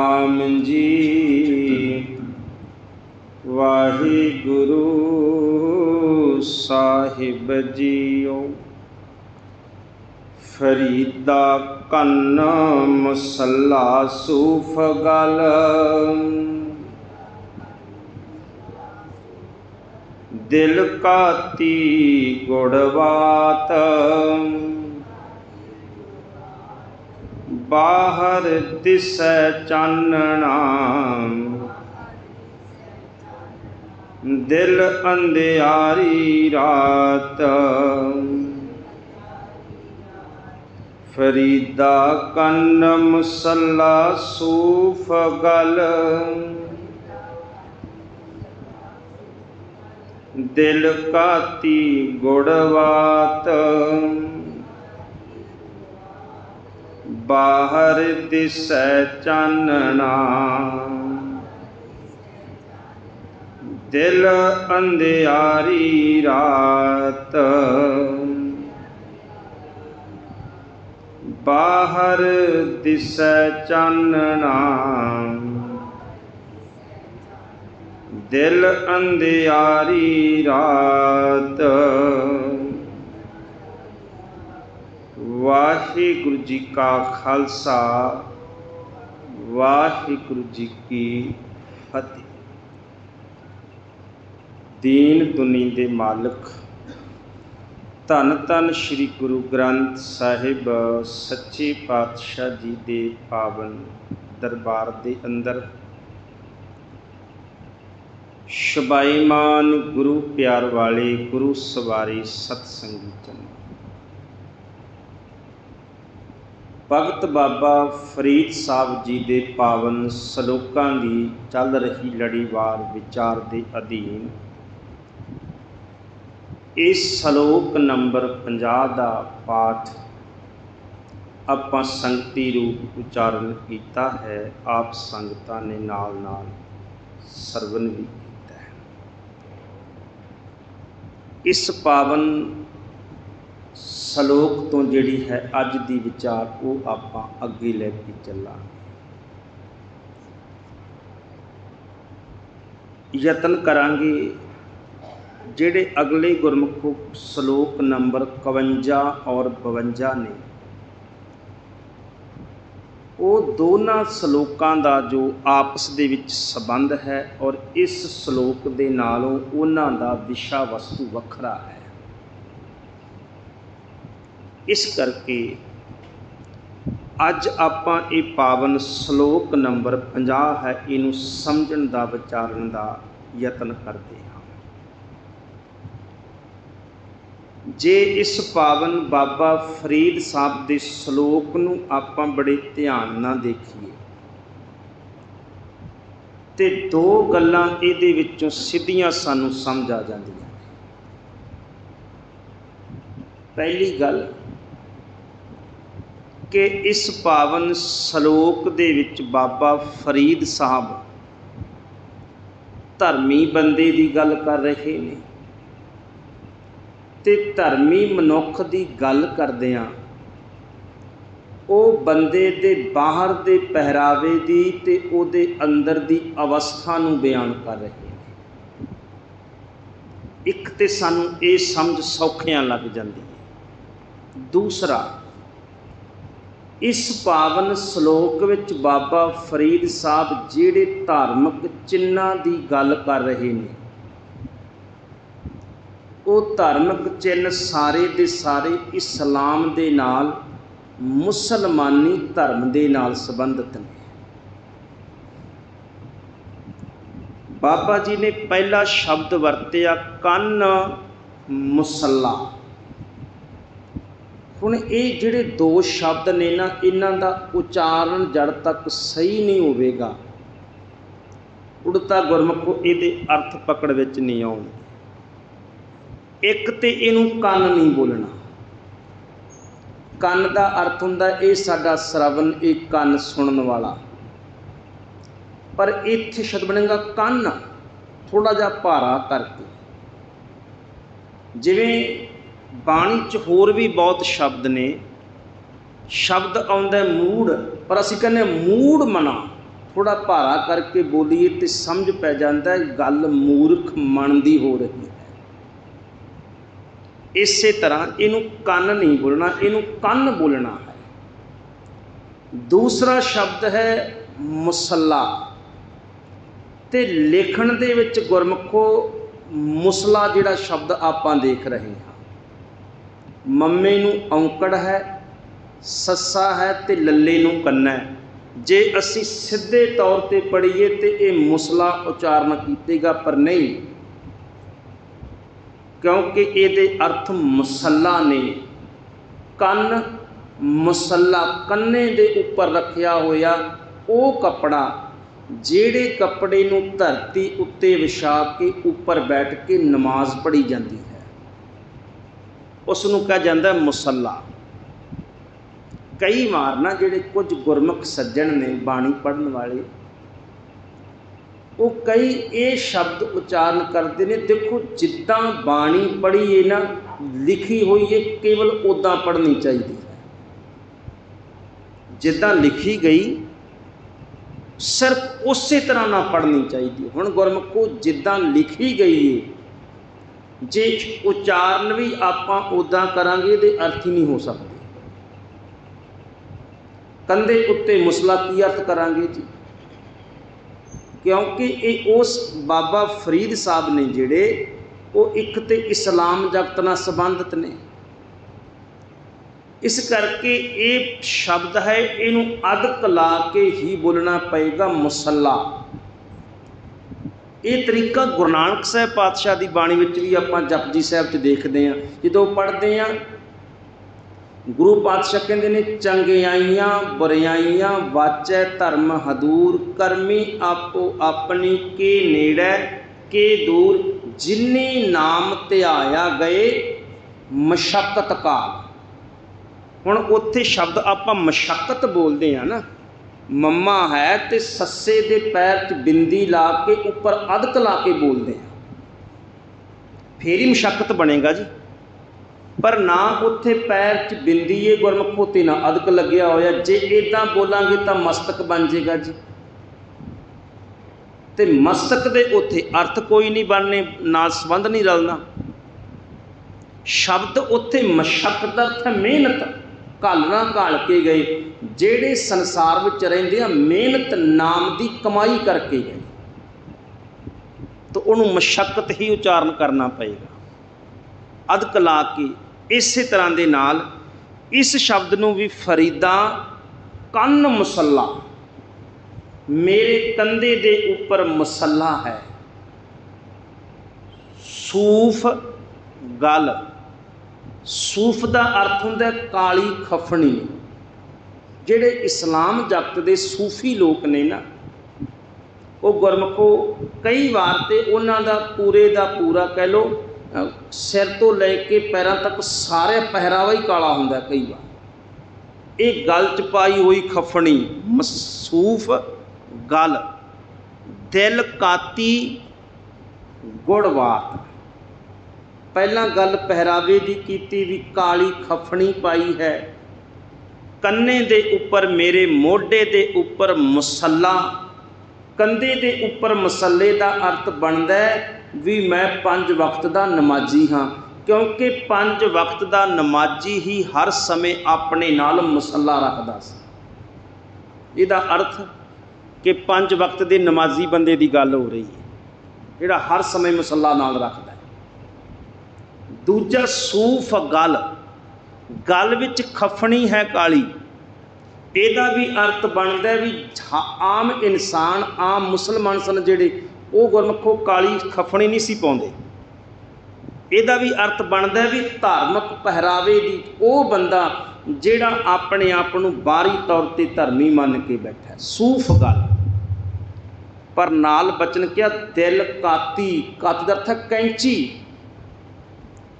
ਰਾਮ ਜੀ। ਵਾਹਿਗੁਰੂ ਸਾਹਿਬ JIO. ਫਰੀਦਾ ਕੰਨ ਮਸੱਲਾ ਸੂਫ ਗਲ ਦਿਲ ਕਾਤੀ ਗੁੜਵਾਤ। ਬਾਹਰ ਦਿਸੈ ਚਾਨਣਾ। ਦਿਲ ਅੰਧਿਆਰੀ ਰਾਤ। ਫਰੀਦਾ ਕੰਨ ਮੁਸੱਲਾ ਸੂਫ ਗਲ। ਦਿਲ ਕਾਤੀ ਗੁੜਵਾਤ। ਬਾਹਰ ਦਿਸੈ ਚਾਨਣਾ ਦਿਲ ਅੰਧਿਆਰੀ ਰਾਤ। ਬਾਹਰ ਦਿਸੈ ਚਾਨਣਾ ਦਿਲ ਅੰਧਿਆਰੀ ਰਾਤ। ਵਾਹਿਗੁਰੂ ਜੀ ਕਾ ਖਾਲਸਾ, ਵਾਹਿਗੁਰੂ ਜੀ ਕੀ ਫਤਿਹ। ਦੀਨ ਦੁਨੀ ਦੇ ਮਾਲਕ, ਧੰਨ ਧੰਨ ਸ੍ਰੀ ਗੁਰੂ ਗ੍ਰੰਥ ਸਾਹਿਬ, ਸੱਚੇ ਪਾਤਸ਼ਾਹ ਜੀ ਦੇ ਪਾਵਨ ਦਰਬਾਰ ਦੇ ਅੰਦਰ। ਸ਼ਬਾਈਮਾਨ ਗੁਰੂ ਪਿਆਰ ਵਾਲੇ ਗੁਰੂ ਸਵਾਰੀ ਸਤ ਸੰਗੀ ਜਨ ਭਗਤ ਬਾਬਾ ਫਰੀਦ ਸਾਹਿਬ ਜੀ ਦੇ ਪਾਵਨ ਸ਼ਲੋਕਾਂ ਦੀ ਚੱਲ ਰਹੀ ਲੜੀਵਾਰ ਵਿਚਾਰ ਦੇ ਅਧੀਨ ਇਸ ਸ਼ਲੋਕ ਨੰਬਰ 50 ਦਾ ਪਾਠ ਆਪਾਂ ਸੰਗਤੀ ਰੂਪ ਉਚਾਰਨ ਕੀਤਾ ਹੈ, ਆਪ ਸੰਗਤਾਂ ਨੇ ਨਾਲ ਨਾਲ ਸਰਵਨ ਵੀ ਕੀਤਾ ਹੈ। ਇਸ ਪਾਵਨ ਸ਼ਲੋਕ ਤੋਂ ਜਿਹੜੀ ਹੈ ਅੱਜ ਦੀ ਵਿਚਾਰ, ਉਹ ਆਪਾਂ ਅੱਗੇ ਲੈ ਕੇ ਚੱਲਾਂਗੇ। ਯਤਨ ਕਰਾਂਗੇ ਜਿਹੜੇ ਅਗਲੇ ਗੁਰਮੁਖ ਸ਼ਲੋਕ ਨੰਬਰ 51 ਔਰ 52 ਨੇ। ਉਹ ਦੋਨਾਂ ਸ਼ਲੋਕਾਂ ਦਾ ਜੋ ਆਪਸ ਦੇ ਵਿੱਚ ਸੰਬੰਧ ਹੈ ਔਰ ਇਸ ਸ਼ਲੋਕ ਦੇ ਨਾਲੋਂ ਉਹਨਾਂ ਦਾ ਵਿਸ਼ਾ ਵਸਤੂ ਵੱਖਰਾ ਹੈ। ਇਸ ਕਰਕੇ ਅੱਜ ਆਪਾਂ ਇਹ ਪਾਵਨ ਸ਼ਲੋਕ ਨੰਬਰ 50 ਹੈ, ਇਹਨੂੰ ਸਮਝਣ ਦਾ, ਵਿਚਾਰਨ ਦਾ ਯਤਨ ਕਰਦੇ ਹਾਂ। ਜੇ ਇਸ ਪਾਵਨ ਬਾਬਾ ਫਰੀਦ ਸਾਹਿਬ ਦੇ ਸ਼ਲੋਕ ਨੂੰ ਆਪਾਂ ਬੜੇ ਧਿਆਨ ਨਾਲ ਦੇਖੀਏ, ਤੇ ਦੋ ਗੱਲਾਂ ਇਹਦੇ ਵਿੱਚੋਂ ਸਿੱਧੀਆਂ ਸਾਨੂੰ ਸਮਝ ਆ ਜਾਂਦੀਆਂ ਪਹਿਲੀ ਗੱਲ ਕਿ ਇਸ ਪਾਵਨ ਸ਼ਲੋਕ ਦੇ ਵਿੱਚ ਬਾਬਾ ਫਰੀਦ ਸਾਹਿਬ ਧਰਮੀ ਬੰਦੇ ਦੀ ਗੱਲ ਕਰ ਰਹੇ ਨੇ। ਤੇ ਧਰਮੀ ਮਨੁੱਖ ਦੀ ਗੱਲ ਕਰਦਿਆਂ ਉਹ ਬੰਦੇ ਦੇ ਬਾਹਰ ਦੇ ਪਹਿਰਾਵੇ ਦੀ ਤੇ ਉਹਦੇ ਅੰਦਰ ਦੀ ਅਵਸਥਾ ਨੂੰ ਬਿਆਨ ਕਰ ਰਹੇ ਨੇ। ਇੱਕ ਤੇ ਸਾਨੂੰ ਇਹ ਸਮਝ ਸੌਖਿਆਂ ਲੱਗ ਜਾਂਦੀ ਹੈ। ਦੂਸਰਾ ਇਸ ਪਾਵਨ ਸ਼ਲੋਕ ਵਿੱਚ ਬਾਬਾ ਫਰੀਦ ਸਾਹਿਬ ਜਿਹੜੇ ਧਾਰਮਿਕ ਚਿੰਨਾਂ ਦੀ ਗੱਲ ਕਰ ਰਹੇ ਨੇ, ਉਹ ਧਾਰਮਿਕ ਚਿੰਨ੍ਹ ਸਾਰੇ ਦੇ ਸਾਰੇ ਇਸਲਾਮ ਦੇ ਨਾਲ, ਮੁਸਲਮਾਨੀ ਧਰਮ ਦੇ ਨਾਲ ਸੰਬੰਧਿਤ ਨੇ। ਬਾਬਾ ਜੀ ਨੇ ਪਹਿਲਾ ਸ਼ਬਦ ਵਰਤਿਆ, ਕੰਨ ਮੁਸੱਲਾ। ਹੁਣ ਇਹ ਜਿਹੜੇ ਦੋ ਸ਼ਬਦ ਨੇ ਨਾ, ਇਹਨਾਂ ਦਾ ਉਚਾਰਨ ਜੜ ਤੱਕ ਸਹੀ ਨਹੀਂ ਹੋਵੇਗਾ। ਉੜਤਾ ਗੁਰਮੁਖੋ, ਇਹਦੇ ਅਰਥ ਪਕੜ ਵਿੱਚ ਨਹੀਂ ਆਉਣਗੇ ਇੱਕ ਤੇ ਇਹਨੂੰ ਕੰਨ ਨਹੀਂ ਬੋਲਣਾ। ਕੰਨ ਦਾ ਅਰਥ ਹੁੰਦਾ, ਇਹ ਸਾਡਾ ਸ਼ਰਵਨ ਇਹ ਕੰਨ ਸੁਣਨ ਵਾਲਾ। ਪਰ ਇੱਥੇ ਸ਼ਬਦ ਬਣੇਗਾ ਕੰਨ। ਥੋੜਾ ਜਿਹਾ ਭਾਰਾ ਕਰਕੇ। ਜਿਵੇਂ ਬਾਣੀ 'ਚ ਹੋਰ ਵੀ ਬਹੁਤ ਸ਼ਬਦ ਨੇ। ਸ਼ਬਦ ਆਉਂਦਾ ਮੂੜ, ਪਰ ਅਸੀਂ ਕਹਿੰਦੇ ਮੂੜ ਮਨਾ। ਥੋੜਾ ਭਾਰਾ ਕਰਕੇ ਬੋਲੀਏ ਤੇ ਸਮਝ ਪੈ ਜਾਂਦਾ ਗੱਲ ਮੂਰਖ ਮਨ ਦੀ ਹੋ ਰਹੀ ਹੈ। ਇਸੇ ਤਰ੍ਹਾਂ ਇਹਨੂੰ ਕੰਨ ਨਹੀਂ ਬੋਲਣਾ, ਇਹਨੂੰ ਕੰਨ ਬੋਲਣਾ ਹੈ। ਦੂਸਰਾ ਸ਼ਬਦ ਹੈ ਮੁਸੱਲਾ। ਤੇ ਲਿਖਣ ਦੇ ਵਿੱਚ ਗੁਰਮੁਖੋ ਮੁਸਲਾ ਜਿਹੜਾ ਸ਼ਬਦ ਆਪਾਂ ਦੇਖ ਰਹੇ ਹਾਂ। ਮੰਮੇ ਨੂੰ ਔਂਕੜ ਹੈ, ਸੱਸਾ ਹੈ ਤੇ ਲੱਲੇ ਨੂੰ ਕੰਨਾ ਜੇ ਅਸੀਂ ਸਿੱਧੇ ਤੌਰ ਤੇ ਪੜ੍ਹੀਏ ਤੇ ਇਹ ਮੁਸਲਾ ਉਚਾਰਨ ਕੀਤੇਗਾ, ਪਰ ਨਹੀਂ। ਕਿਉਂਕਿ ਇਹਦੇ ਅਰਥ ਮੁਸੱਲਾ ਨੇ। ਕੰਨ ਮੁਸੱਲਾ ਕੰਨੇ ਦੇ ਉੱਪਰ ਰੱਖਿਆ ਹੋਇਆ ਉਹ ਕੱਪੜਾ, ਜਿਹੜੇ ਕੱਪੜੇ ਨੂੰ ਧਰਤੀ ਉੱਤੇ ਵਿਛਾ ਕੇ ਉੱਪਰ ਬੈਠ ਕੇ ਨਮਾਜ਼ ਪੜ੍ਹੀ ਜਾਂਦੀ ਹੈ। ਉਸ ਨੂੰ ਕਿਹਾ ਜਾਂਦਾ ਮੁਸੱਲਾ। ਕਈ ਵਾਰ ਨਾ ਜਿਹੜੇ ਕੁਝ ਗੁਰਮੁਖ ਸੱਜਣ ਨੇ ਬਾਣੀ ਪੜਨ ਵਾਲੇ, ਉਹ ਕਈ ਇਹ ਸ਼ਬਦ ਉਚਾਰਨ ਕਰਦੇ ਨੇ, ਦੇਖੋ ਜਿੱਦਾਂ ਬਾਣੀ ਪੜ੍ਹੀ ਹੈ ਨਾ, ਲਿਖੀ ਹੋਈ ਹੈ ਕੇਵਲ ਉਦਾਂ ਪੜ੍ਹਨੀ ਚਾਹੀਦੀ ਹੈ। ਜਿੱਦਾਂ ਲਿਖੀ ਗਈ, ਸਿਰਫ ਉਸੇ ਤਰ੍ਹਾਂ ਨਾਲ ਪੜ੍ਹਨੀ ਚਾਹੀਦੀ ਹੁਣ ਗੁਰਮੁਖੋ ਜਿੱਦਾਂ ਲਿਖੀ ਗਈ ਹੈ ਜੇ ਉਚਾਰਨ ਵੀ ਆਪਾਂ ਉਦਾਂ ਕਰਾਂਗੇ, ਇਹਦੇ ਅਰਥ ਹੀ ਨਹੀਂ ਹੋ ਸਕਦੇ। ਕੰਦੇ ਉੱਤੇ ਮੁਸਲਾ ਕੀ ਅਰਥ ਕਰਾਂਗੇ ਜੀ? ਕਿਉਂਕਿ ਇਹ ਉਸ ਬਾਬਾ ਫਰੀਦ ਸਾਹਿਬ ਨੇ ਜਿਹੜੇ, ਉਹ ਇੱਕ ਤੇ ਇਸਲਾਮ ਜਗਤ ਨਾਲ ਸੰਬੰਧਿਤ ਨੇ। ਇਸ ਕਰਕੇ ਇਹ ਸ਼ਬਦ ਹੈ, ਇਹਨੂੰ ਅਦਕ ਲਾ ਕੇ ਹੀ ਬੋਲਣਾ ਪਏਗਾ ਮੁਸੱਲਾ। ਇਹ ਤਰੀਕਾ ਗੁਰੂ ਨਾਨਕ ਸਾਹਿਬ ਪਾਤਸ਼ਾਹ ਦੀ ਬਾਣੀ ਵਿੱਚ ਵੀ ਆਪਾਂ ਜਪਜੀ ਸਾਹਿਬ 'ਚ ਦੇਖਦੇ ਹਾਂ। ਜਦੋਂ ਪੜ੍ਹਦੇ ਹਾਂ, ਗੁਰੂ ਪਾਤਸ਼ਾਹ ਕਹਿੰਦੇ ਨੇ, ਚੰਗਿਆਈਆਂ ਬੁਰਿਆਈਆਂ ਵਾਚੈ ਧਰਮ ਹਦੂਰ, ਕਰਮੀ ਆਪੋ ਆਪਣੀ ਕੇ ਨੇੜੇ, ਕੇ ਦੂਰ, ਜਿਨੀ ਨਾਮ ਧਿਆਇਆ ਗਏ, ਮਸ਼ਕਤ ਕਾਲ। ਹੁਣ ਉੱਥੇ ਸ਼ਬਦ ਆਪਾਂ ਮਸ਼ਕਤ ਬੋਲਦੇ ਆ ਨਾ। ਮੰਮਾ ਹੈ ਤੇ ਸੱਸੇ ਦੇ ਪੈਰ 'ਚ ਬਿੰਦੀ ਲਾ ਕੇ ਉੱਪਰ ਅਦਕ ਲਾ ਕੇ ਬੋਲਦੇ ਆ। ਫੇਰ ਹੀ ਮਸ਼ਕਤ ਬਣੇਗਾ ਜੀ। ਪਰ ਨਾ ਉੱਥੇ ਪੈਰ 'ਚ ਬਿੰਦੀ ਏ, ਗੁਰਮੁਖੋ ਤੇ ਨਾ ਅਦਕ ਲੱਗਿਆ ਹੋਇਆ। ਜੇ ਇਦਾਂ ਬੋਲਾਂਗੇ ਤਾਂ ਮਸਤਕ ਬਣ ਜਾਏਗਾ ਜੀ। ਤੇ ਮਸਤਕ ਦੇ ਉੱਥੇ ਅਰਥ ਕੋਈ ਨਹੀਂ ਬਣਨੇ, ਨਾਲ ਸੰਬੰਧ ਨਹੀਂ ਰਲਣਾ। ਸ਼ਬਦ ਉੱਥੇ ਮਸ਼ਕਤ ਦਾ ਅਰਥ ਮਿਹਨਤ। ਘਾਲਣਾ ਘਾਲ ਕੇ ਗਏ, ਜਿਹੜੇ ਸੰਸਾਰ ਵਿੱਚ ਰਹਿੰਦੇ ਆ, ਮਿਹਨਤ ਨਾਮ ਦੀ ਕਮਾਈ ਕਰਕੇ ਗਏ। ਤਾਂ ਉਹਨੂੰ ਮਸ਼ਕਤ ਹੀ ਉਚਾਰਨ ਕਰਨਾ ਪਏਗਾ। ਅਦਕ ਲਾ ਕੇ ਇਸੇ ਤਰ੍ਹਾਂ ਦੇ ਨਾਲ ਇਸ ਸ਼ਬਦ ਨੂੰ ਵੀ ਫਰੀਦਾ, ਕੰਨ ਮੁਸੱਲਾ, ਮੇਰੇ ਕੰਧੇ ਦੇ ਉੱਪਰ ਮਸੱਲਾ ਹੈ। ਸੂਫ ਗਲ। ਸੂਫ ਦਾ ਅਰਥ ਹੁੰਦਾ ਕਾਲੀ ਖਫਣੀ। ਜਿਹੜੇ ਇਸਲਾਮ ਜਗਤ ਦੇ ਸੂਫੀ ਲੋਕ ਨੇ ਨਾ, ਉਹ ਗੁਰਮਖੋ ਕਈ ਵਾਰ ਤੇ ਉਹਨਾਂ ਦਾ ਪੂਰੇ ਦਾ ਪੂਰਾ ਕਹਿ ਲੋ ਸਿਰ ਤੋਂ ਲੈ ਕੇ ਪੈਰਾਂ ਤੱਕ ਸਾਰੇ ਪਹਿਰਾਵਾ ਹੀ ਕਾਲਾ ਹੁੰਦਾ ਕਈ ਵਾਰ। ਇਹ ਗਲ ਚ ਪਾਈ ਹੋਈ ਖਫਣੀ, ਮਸੂਫ ਗਲ, ਦਿਲ ਕਾਤੀ ਗੁੜਵਾਤ। ਪਹਿਲਾਂ ਗੱਲ ਪਹਿਰਾਵੇ ਦੀ ਕੀਤੀ ਵੀ ਕਾਲੀ ਖਫਣੀ ਪਾਈ ਹੈ। ਕੰਨੇ ਦੇ ਉੱਪਰ ਮੇਰੇ ਮੋਢੇ ਦੇ ਉੱਪਰ ਮਸੱਲਾ। ਕੰਦੇ ਦੇ ਉੱਪਰ ਮਸੱਲੇ ਦਾ ਅਰਥ ਬਣਦਾ ਹੈ ਵੀ ਮੈਂ ਪੰਜ ਵਕਤ ਦਾ ਨਮਾਜ਼ੀ ਹਾਂ, ਕਿਉਂਕਿ ਪੰਜ ਵਕਤ ਦਾ ਨਮਾਜ਼ੀ ਹੀ ਹਰ ਸਮੇਂ ਆਪਣੇ ਨਾਲ ਮੁਸੱਲਾ ਰੱਖਦਾ ਸੀ। ਇਹਦਾ ਅਰਥ ਕਿ ਪੰਜ ਵਕਤ ਦੇ ਨਮਾਜ਼ੀ ਬੰਦੇ ਦੀ ਗੱਲ ਹੋ ਰਹੀ ਹੈ, ਜਿਹੜਾ ਹਰ ਸਮੇਂ ਮੁਸੱਲਾ ਨਾਲ ਰੱਖਦਾ ਦੂਜਾ ਸੂਫ ਗਲ ਗਲ ਵਿੱਚ ਖਫਣੀ ਹੈ ਕਾਲੀ। ਇਹਦਾ ਵੀ ਅਰਥ ਬਣਦਾ ਵੀ ਆਮ ਇਨਸਾਨ, ਆਮ ਮੁਸਲਮਾਨ ਸਨ ਜਿਹੜੇ, ਉਹ ਗੁਰਮਖੋ ਕਾਲੀ ਖਫਣੀ ਨਹੀਂ ਸੀ ਪਾਉਂਦੇ। ਇਹਦਾ ਵੀ ਅਰਥ ਬਣਦਾ ਵੀ ਧਾਰਮਿਕ ਪਹਿਰਾਵੇ ਦੀ ਉਹ ਬੰਦਾ ਜਿਹੜਾ ਆਪਣੇ ਆਪ ਨੂੰ ਬਾਹਰੀ ਤੌਰ ਤੇ ਧਰਮੀ ਮੰਨ ਕੇ ਬੈਠਾ ਸੂਫ ਗੱਲ। ਪਰ ਨਾਲ ਬਚਨ ਕਿਹਾ ਦਿਲ, ਕਾਤੀ, ਕਾਤ ਦਾ ਅਰਥ ਕੈਂਚੀ।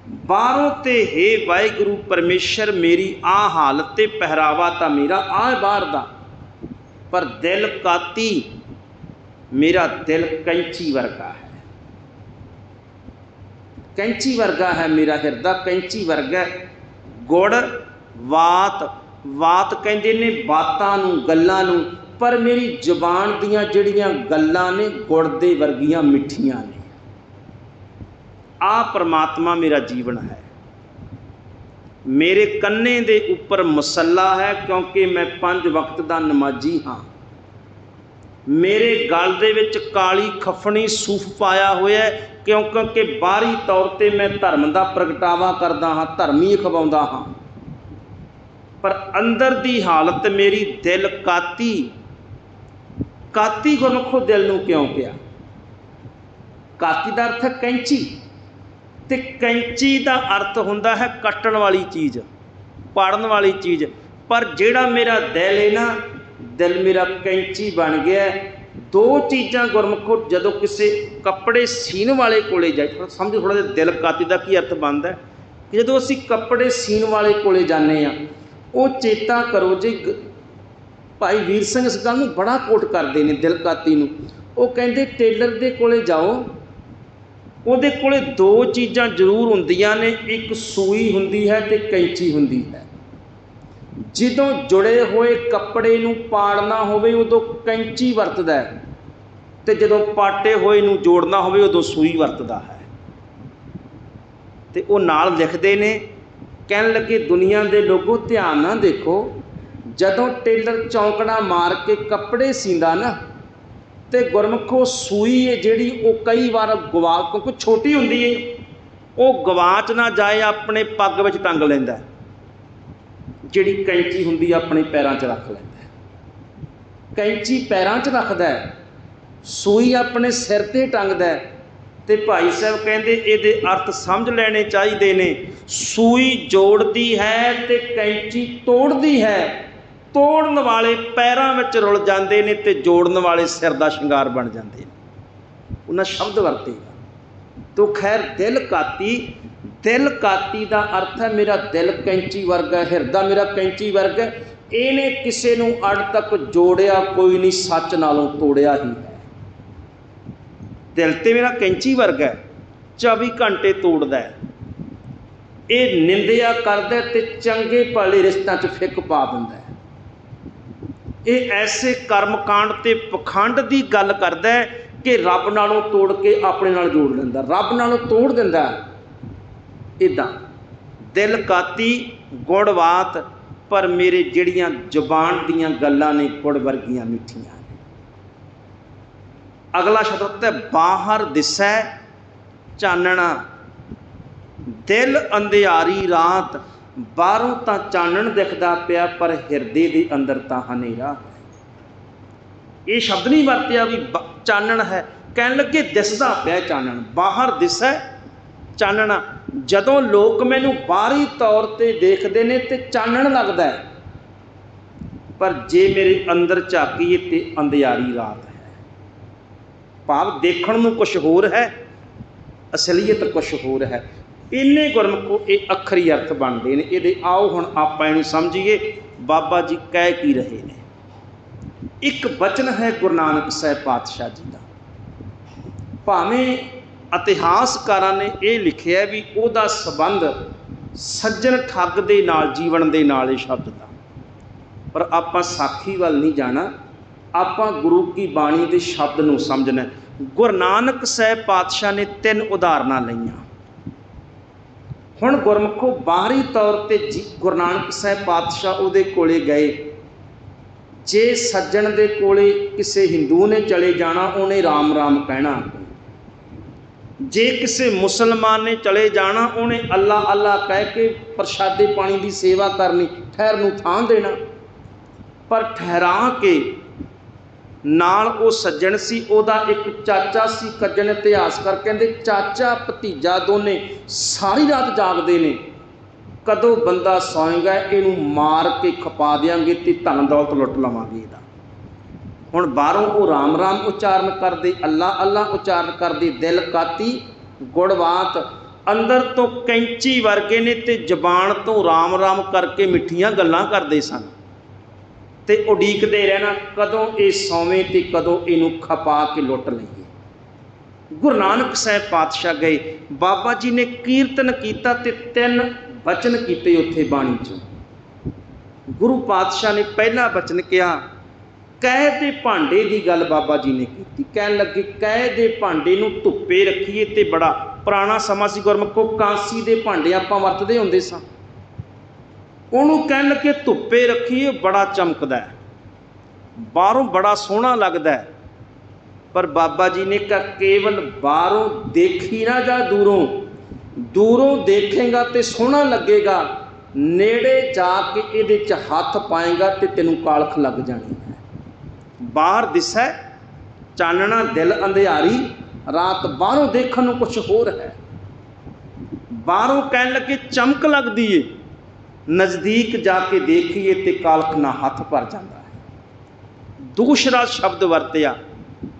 ਬਾਹਰੋਂ ਤੇ ਹੈ ਵਾਹਿਗੁਰੂ ਪਰਮੇਸ਼ਰ, ਮੇਰੀ ਆ ਹਾਲਤ ਤੇ ਪਹਿਰਾਵਾ ਤਾਂ ਮੇਰਾ ਆ ਬਾਹਰ ਦਾ। ਪਰ ਦਿਲ ਕਾਤੀ, ਮੇਰਾ ਦਿਲ ਕੈਂਚੀ ਵਰਗਾ ਹੈ। ਕੈਂਚੀ ਵਰਗਾ ਹੈ ਮੇਰਾ ਹਿਰਦਾ, ਕੈਂਚੀ ਵਰਗਾ ਗੁੜ, ਵਾਤ ਵਾਤ ਕਹਿੰਦੇ ਨੇ ਬਾਤਾਂ ਨੂੰ, ਗੱਲਾਂ ਨੂੰ, ਪਰ ਮੇਰੀ ਜ਼ੁਬਾਨ ਦੀਆਂ ਜਿਹੜੀਆਂ ਗੱਲਾਂ ਨੇ, ਗੁੜ ਦੇ ਵਰਗੀਆਂ ਮਿੱਠੀਆਂ ਨੇ। ਆ ਪ੍ਰਮਾਤਮਾ ਮੇਰਾ ਜੀਵਨ ਹੈ। ਮੇਰੇ ਕੰਨੇ ਦੇ ਉੱਪਰ ਮਸੱਲਾ ਹੈ ਕਿਉਂਕਿ ਮੈਂ ਪੰਜ ਵਕਤ ਦਾ ਨਮਾਜ਼ੀ ਹਾਂ। ਮੇਰੇ ਗਲ ਦੇ ਵਿੱਚ ਕਾਲੀ ਖਫਣੀ ਸੂਫ ਪਾਇਆ ਹੋਇਆ ਹੈ ਕਿਉਂਕਿ ਬਾਹਰੀ ਤੌਰ ਤੇ ਮੈਂ ਧਰਮ ਦਾ ਪ੍ਰਗਟਾਵਾ ਕਰਦਾ ਹਾਂ, ਧਰਮੀ ਖਵਾਉਂਦਾ ਹਾਂ। ਪਰ ਅੰਦਰ ਦੀ ਹਾਲਤ ਮੇਰੀ ਦਿਲ ਕਾਤੀ ਕਾਤੀ ਗੁਰਮੁਖੋ ਦਿਲ ਨੂੰ ਕਿਉਂ ਪਿਆ? ਕਾਤੀ ਦਾ ਅਰਥ ਹੈ ਕੈਂਚੀ। ਤੇ ਕੈਂਚੀ ਦਾ ਅਰਥ ਹੁੰਦਾ ਹੈ ਕੱਟਣ ਵਾਲੀ ਚੀਜ਼, ਪਾੜਨ ਵਾਲੀ ਚੀਜ਼। ਪਰ ਜਿਹੜਾ ਮੇਰਾ ਦਿਲ ਹੈ ਨਾ, ਦਿਲ ਮੇਰਾ ਕੈਂਚੀ ਬਣ ਗਿਆ ਦੋ ਚੀਜ਼ਾਂ ਗੁਰਮੁਖੋ ਜਦੋਂ ਕਿਸੇ ਕੱਪੜੇ ਸੀਨ ਵਾਲੇ ਕੋਲੇ ਜਾਏ ਥੋੜ੍ਹਾ ਸਮਝੋ ਥੋੜਾ ਜਿਹਾ ਦਿਲ ਕਾਤੀ ਦਾ ਕੀ ਅਰਥ ਬਣਦਾ ਹੈ? ਕਿ ਜਦੋਂ ਅਸੀਂ ਕੱਪੜੇ ਸੀਨ ਵਾਲੇ ਕੋਲੇ ਜਾਂਦੇ ਆ ਉਹ ਚੇਤਾ ਕਰੋ ਜੀ ਗ- ਭਾਈ ਵੀਰ ਸਿੰਘ ਇਸ ਗੱਲ ਨੂੰ ਬੜਾ ਕੋਟ ਕਰਦੇ ਨੇ ਦਿਲ ਕਾਤੀ ਨੂੰ। ਉਹ ਕਹਿੰਦੇ ਟੇਲਰ ਦੇ ਕੋਲੇ ਜਾਓ ਉਹਦੇ ਕੋਲੇ ਦੋ ਚੀਜ਼ਾਂ ਜ਼ਰੂਰ ਹੁੰਦੀਆਂ ਨੇ, ਇੱਕ ਸੂਈ ਹੁੰਦੀ ਹੈ ਤੇ ਕੈਂਚੀ ਹੁੰਦੀ ਹੈ। ਜਦੋਂ ਜੁੜੇ ਹੋਏ ਕੱਪੜੇ ਨੂੰ ਪਾੜਨਾ ਹੋਵੇ, ਉਦੋਂ ਕੈਂਚੀ ਵਰਤਦਾ ਹੈ ਤੇ ਜਦੋਂ ਪਾਟੇ ਹੋਏ ਨੂੰ ਜੋੜਨਾ ਹੋਵੇ, ਉਦੋਂ ਸੂਈ ਵਰਤਦਾ ਹੈ। ਤੇ ਉਹ ਨਾਲ ਲਿਖਦੇ ਨੇ, ਕਹਿਣ ਲੱਗੇ, ਦੁਨੀਆ ਦੇ ਲੋਕੋ ਧਿਆਨ ਨਾਲ ਦੇਖੋ, ਜਦੋਂ ਟੇਲਰ ਚੌਂਕੜਾ ਮਾਰ ਕੇ ਕੱਪੜੇ ਸੀਂਦਾ ਨਾ ਤੇ ਗੁਰਮੁਖੋ ਸੂਈ ਹੈ ਜਿਹੜੀ ਉਹ ਕਈ ਵਾਰ ਗਵਾ, ਕਿਉਂਕਿ ਛੋਟੀ ਹੁੰਦੀ ਹੈ ਉਹ ਗਵਾਚ ਨਾ ਜਾਏ, ਆਪਣੇ ਪੱਗ ਵਿੱਚ ਟੰਗ ਲੈਂਦਾ ਜਿਹੜੀ ਕੈਂਚੀ ਹੁੰਦੀ ਹੈ ਆਪਣੇ ਪੈਰਾਂ 'ਚ ਰੱਖ ਲੈਂਦਾ ਕੈਂਚੀ ਪੈਰਾਂ 'ਚ ਰੱਖਦਾ ਸੂਈ ਆਪਣੇ ਸਿਰ ਤੇ ਟੰਗਦਾ ਹੈ ਤੇ ਭਾਈ ਸਾਹਿਬ ਕਹਿੰਦੇ ਇਹਦੇ ਅਰਥ ਸਮਝ ਲੈਣੇ ਚਾਹੀਦੇ ਨੇ। ਸੂਈ ਜੋੜਦੀ ਹੈ ਤੇ ਕੈਂਚੀ ਤੋੜਦੀ ਹੈ। ਤੋੜਨ ਵਾਲੇ ਪੈਰਾਂ ਵਿੱਚ ਰੁਲ ਜਾਂਦੇ ਨੇ ਤੇ ਜੋੜਨ ਵਾਲੇ ਸਿਰ ਦਾ ਸ਼ਿੰਗਾਰ ਬਣ ਜਾਂਦੇ ਨੇ। ਉਹਨਾਂ ਸ਼ਬਦ ਵਰਤੇ ਤੋ ਖੈਰ ਦਿਲ ਕਾਤੀ ਦਿਲ ਕਾਤੀ ਦਾ ਅਰਥ ਹੈ ਮੇਰਾ ਦਿਲ ਕੈਂਚੀ ਵਰਗਾ ਹੈ, ਹਿਰਦਾ ਮੇਰਾ ਕੈਂਚੀ ਵਰਗਾ ਹੈ। ਇਹਨੇ ਕਿਸੇ ਨੂੰ ਅੜ ਤੱਕ ਜੋੜਿਆ ਕੋਈ ਨਹੀਂ ਸੱਚ ਨਾਲੋਂ ਤੋੜਿਆ ਹੀ ਹੈ। ਦਿਲ ਤੇ ਮੇਰਾ ਕੈਂਚੀ ਵਰਗਾ ਹੈ 24 ਘੰਟੇ ਤੋੜਦਾ ਹੈ। ਇਹ ਨਿੰਦਿਆ ਕਰਦਾ ਹੈ ਤੇ ਚੰਗੇ ਭਲੇ ਰਿਸ਼ਤਿਆਂ 'ਚ ਫਿੱਕ ਪਾ ਦਿੰਦਾ ਇਹ ਐਸੇ ਕਰਮਕਾਂਡ ਤੇ ਪਖੰਡ ਦੀ ਗੱਲ ਕਰਦਾ ਕਿ ਰੱਬ ਨਾਲੋਂ ਤੋੜ ਕੇ ਆਪਣੇ ਨਾਲ ਜੋੜ ਲੈਂਦਾ। ਰੱਬ ਨਾਲੋਂ ਤੋੜ ਦਿੰਦਾ ਇਦਾਂ ਦਿਲ ਕਾਤੀ ਗੁੜਵਾਤ ਪਰ ਮੇਰੇ ਜਿਹੜੀਆਂ ਜ਼ੁਬਾਨ ਦੀਆਂ ਗੱਲਾਂ ਨੇ ਗੁੜ ਵਰਗੀਆਂ ਮਿੱਠੀਆਂ ਅਗਲਾ ਸ਼ਬਦ ਹੈ, ਬਾਹਰ ਦਿਸੈ ਚਾਨਣਾ। ਦਿਲ ਅੰਧਿਆਰੀ ਰਾਤ ਬਾਹਰੋਂ ਤਾਂ ਚਾਨਣ ਦਿਖਦਾ ਪਿਆ, ਪਰ ਹਿਰਦੇ ਦੇ ਅੰਦਰ ਤਾਂ ਹਨੇਰਾ ਹੈ। ਇਹ ਸ਼ਬਦ ਨਹੀਂ ਵਰਤਿਆ ਵੀ ਚਾਨਣ ਹੈ। ਕਹਿਣ ਲੱਗੇ, ਦਿਸਦਾ ਪਿਆ ਚਾਨਣ। ਬਾਹਰ ਦਿਸੈ ਚਾਨਣਾ। ਜਦੋਂ ਲੋਕ ਮੈਨੂੰ ਬਾਹਰੀ ਤੌਰ ਤੇ ਦੇਖਦੇ ਨੇ ਤੇ ਚਾਨਣ ਲੱਗਦਾ ਹੈ। ਪਰ ਜੇ ਮੇਰੇ ਅੰਦਰ ਝਾਕੀਏ ਤੇ ਅੰਧਿਆਰੀ ਰਾਤ ਹੈ। ਭਾਵ ਦੇਖਣ ਨੂੰ ਕੁਝ ਹੋਰ ਹੈ, ਅਸਲੀਅਤ ਕੁਝ ਹੋਰ ਹੈ। ਇੰਨੇ ਗੁਰਮੁਖੋ ਇਹ ਅੱਖਰੀ ਅਰਥ ਬਣਦੇ ਨੇ, ਇਹਦੇ ਆਓ ਹੁਣ ਆਪਾਂ ਇਹਨੂੰ ਸਮਝੀਏ, ਬਾਬਾ ਜੀ ਕਹਿ ਕੀ ਰਹੇ ਨੇ? ਇੱਕ ਬਚਨ ਹੈ ਗੁਰੂ ਨਾਨਕ ਸਾਹਿਬ ਪਾਤਸ਼ਾਹ ਜੀ ਦਾ। ਭਾਵੇਂ ਇਤਿਹਾਸਕਾਰਾਂ ਨੇ ਇਹ ਲਿਖਿਆ ਵੀ ਉਹਦਾ ਸਬੰਧ ਸੱਜਣ ਠੱਗ ਦੇ ਨਾਲ, ਜੀਵਨ ਦੇ ਨਾਲ ਇਹ ਸ਼ਬਦ ਦਾ। ਪਰ ਆਪਾਂ ਸਾਖੀ ਵੱਲ ਨਹੀਂ ਜਾਣਾ, ਆਪਾਂ ਗੁਰੂ ਕੀ ਬਾਣੀ ਦੇ ਸ਼ਬਦ ਨੂੰ ਸਮਝਣਾ ਹੈ। ਗੁਰੂ ਨਾਨਕ ਸਾਹਿਬ ਪਾਤਸ਼ਾਹ ਨੇ ਤਿੰਨ ਉਦਾਹਰਨਾਂ ਲਈਆਂ। ਹੁਣ ਗੁਰਮੁਖੋ ਬਾਹਰੀ ਤੌਰ ਤੇ ਜੀ- ਗੁਰੂ ਨਾਨਕ ਸਾਹਿਬ ਪਾਤਸ਼ਾਹ ਉਹਦੇ ਕੋਲੇ ਗਏ। ਜੇ ਸੱਜਣ ਦੇ ਕੋਲੇ ਕਿਸੇ ਹਿੰਦੂ ਨੇ ਚਲੇ ਜਾਣਾ, ਉਹਨੇ ਰਾਮ ਰਾਮ ਕਹਿਣਾ। ਜੇ ਕਿਸੇ ਮੁਸਲਮਾਨ ਨੇ ਚਲੇ ਜਾਣਾ, ਉਹਨੇ ਅੱਲਾ ਅੱਲਾ ਕਹਿ ਕੇ ਪ੍ਰਸ਼ਾਦੇ ਪਾਣੀ ਦੀ ਸੇਵਾ ਕਰਨੀ, ਠਹਿਰ ਨੂੰ ਥਾਂ ਦੇਣਾ। ਪਰ ਠਹਿਰਾ ਕੇ ਨਾਲ ਉਹ ਸੱਜਣ ਸੀ, ਉਹਦਾ ਇੱਕ ਚਾਚਾ ਸੀ, ਕੱਜਣ ਇਤਿਹਾਸਕਾਰ ਕਹਿੰਦੇ, ਚਾਚਾ, ਭਤੀਜਾ ਦੋਨੇ ਸਾਰੀ ਰਾਤ ਜਾਗਦੇ ਨੇ। ਕਦੋਂ ਬੰਦਾ ਸੌਂਗਾ ਇਹਨੂੰ ਮਾਰ ਕੇ ਖਪਾ ਦਿਆਂਗੇ ਤੇ ਧਨ ਦੌਲਤ ਲੁੱਟ ਲਵਾਂਗੇ ਇਹਦਾ। ਹੁਣ ਬਾਹਰੋਂ ਉਹ ਰਾਮ ਰਾਮ ਉਚਾਰਨ ਕਰਦੇ, ਅੱਲਾ ਅੱਲਾ ਉਚਾਰਨ ਕਰਦੇ, ਦਿਲ ਕਾਤੀ ਗੁੜਵਾਤ ਅੰਦਰ ਤੋਂ ਕੈਂਚੀ ਵਰਗੇ ਨੇ ਤੇ ਜ਼ਬਾਨ ਤੋਂ ਰਾਮ ਰਾਮ ਕਰਕੇ ਮਿੱਠੀਆਂ ਗੱਲਾਂ ਕਰਦੇ ਸਨ। ਤੇ ਉਡੀਕਦੇ ਰਹਿਣਾ, ਕਦੋਂ ਇਹ ਸੌਵੇਂ ਤੇ ਕਦੋਂ ਇਹਨੂੰ ਖਪਾ ਕੇ ਲੁੱਟ ਲਈਏ। ਗੁਰੂ ਨਾਨਕ ਸਾਹਿਬ ਪਾਤਸ਼ਾਹ ਗਏ, ਬਾਬਾ ਜੀ ਨੇ ਕੀਰਤਨ ਕੀਤਾ ਤੇ ਤਿੰਨ ਬਚਨ ਕੀਤੇ ਉੱਥੇ ਬਾਣੀ 'ਚ। ਗੁਰੂ ਪਾਤਸ਼ਾਹ ਨੇ ਪਹਿਲਾ ਬਚਨ ਕਿਹਾ, ਕਹਿ ਦੇ ਭਾਂਡੇ ਦੀ ਗੱਲ ਬਾਬਾ ਜੀ ਨੇ ਕੀਤੀ। ਕਹਿਣ ਲੱਗੇ, ਕਹਿ ਦੇ ਭਾਂਡੇ ਨੂੰ ਧੁੱਪੇ ਰੱਖੀਏ ਤੇ ਬੜਾ ਪੁਰਾਣਾ ਸਮਾਂ ਸੀ ਗੁਰਮੁਖੋ, ਕਾਂਸੀ ਦੇ ਭਾਂਡੇ ਆਪਾਂ ਵਰਤਦੇ ਹੁੰਦੇ ਸਾਂ। ਉਹਨੂੰ ਕਹਿਣ ਲੱਗੇ ਧੁੱਪੇ ਰੱਖੀਏ ਬੜਾ ਚਮਕਦਾ ਬਾਹਰੋਂ ਬੜਾ ਸੋਹਣਾ ਲੱਗਦਾ ਪਰ ਬਾਬਾ ਜੀ ਨੇ ਕਿਹਾ, ਕੇਵਲ ਬਾਹਰੋਂ ਦੇਖੀ ਨਾ ਜਾ ਦੂਰੋਂ ਦੂਰੋਂ ਦੇਖੇਗਾ ਤੇ ਸੋਹਣਾ ਲੱਗੇਗਾ, ਨੇੜੇ ਜਾ ਕੇ ਇਹਦੇ 'ਚ ਹੱਥ ਪਾਏਗਾ ਤੇ ਤੈਨੂੰ ਕਾਲਖ ਲੱਗ ਜਾਣੀ ਹੈ। ਬਾਹਰ ਦਿਸੈ, ਚਾਨਣਾ ਦਿਲ ਅੰਧਿਆਰੀ, ਰਾਤ ਬਾਹਰੋਂ ਦੇਖਣ ਨੂੰ ਕੁਝ ਹੋਰ ਹੈ। ਬਾਹਰੋਂ ਕਹਿਣ ਲੱਗੇ, ਚਮਕ ਲੱਗਦੀ ਏ। ਨਜ਼ਦੀਕ ਜਾ ਕੇ ਦੇਖੀਏ ਤੇ ਕਾਲਖ ਨਾਲ ਹੱਥ ਭਰ ਜਾਂਦਾ ਹੈ। ਦੂਸਰਾ ਸ਼ਬਦ ਵਰਤਿਆ,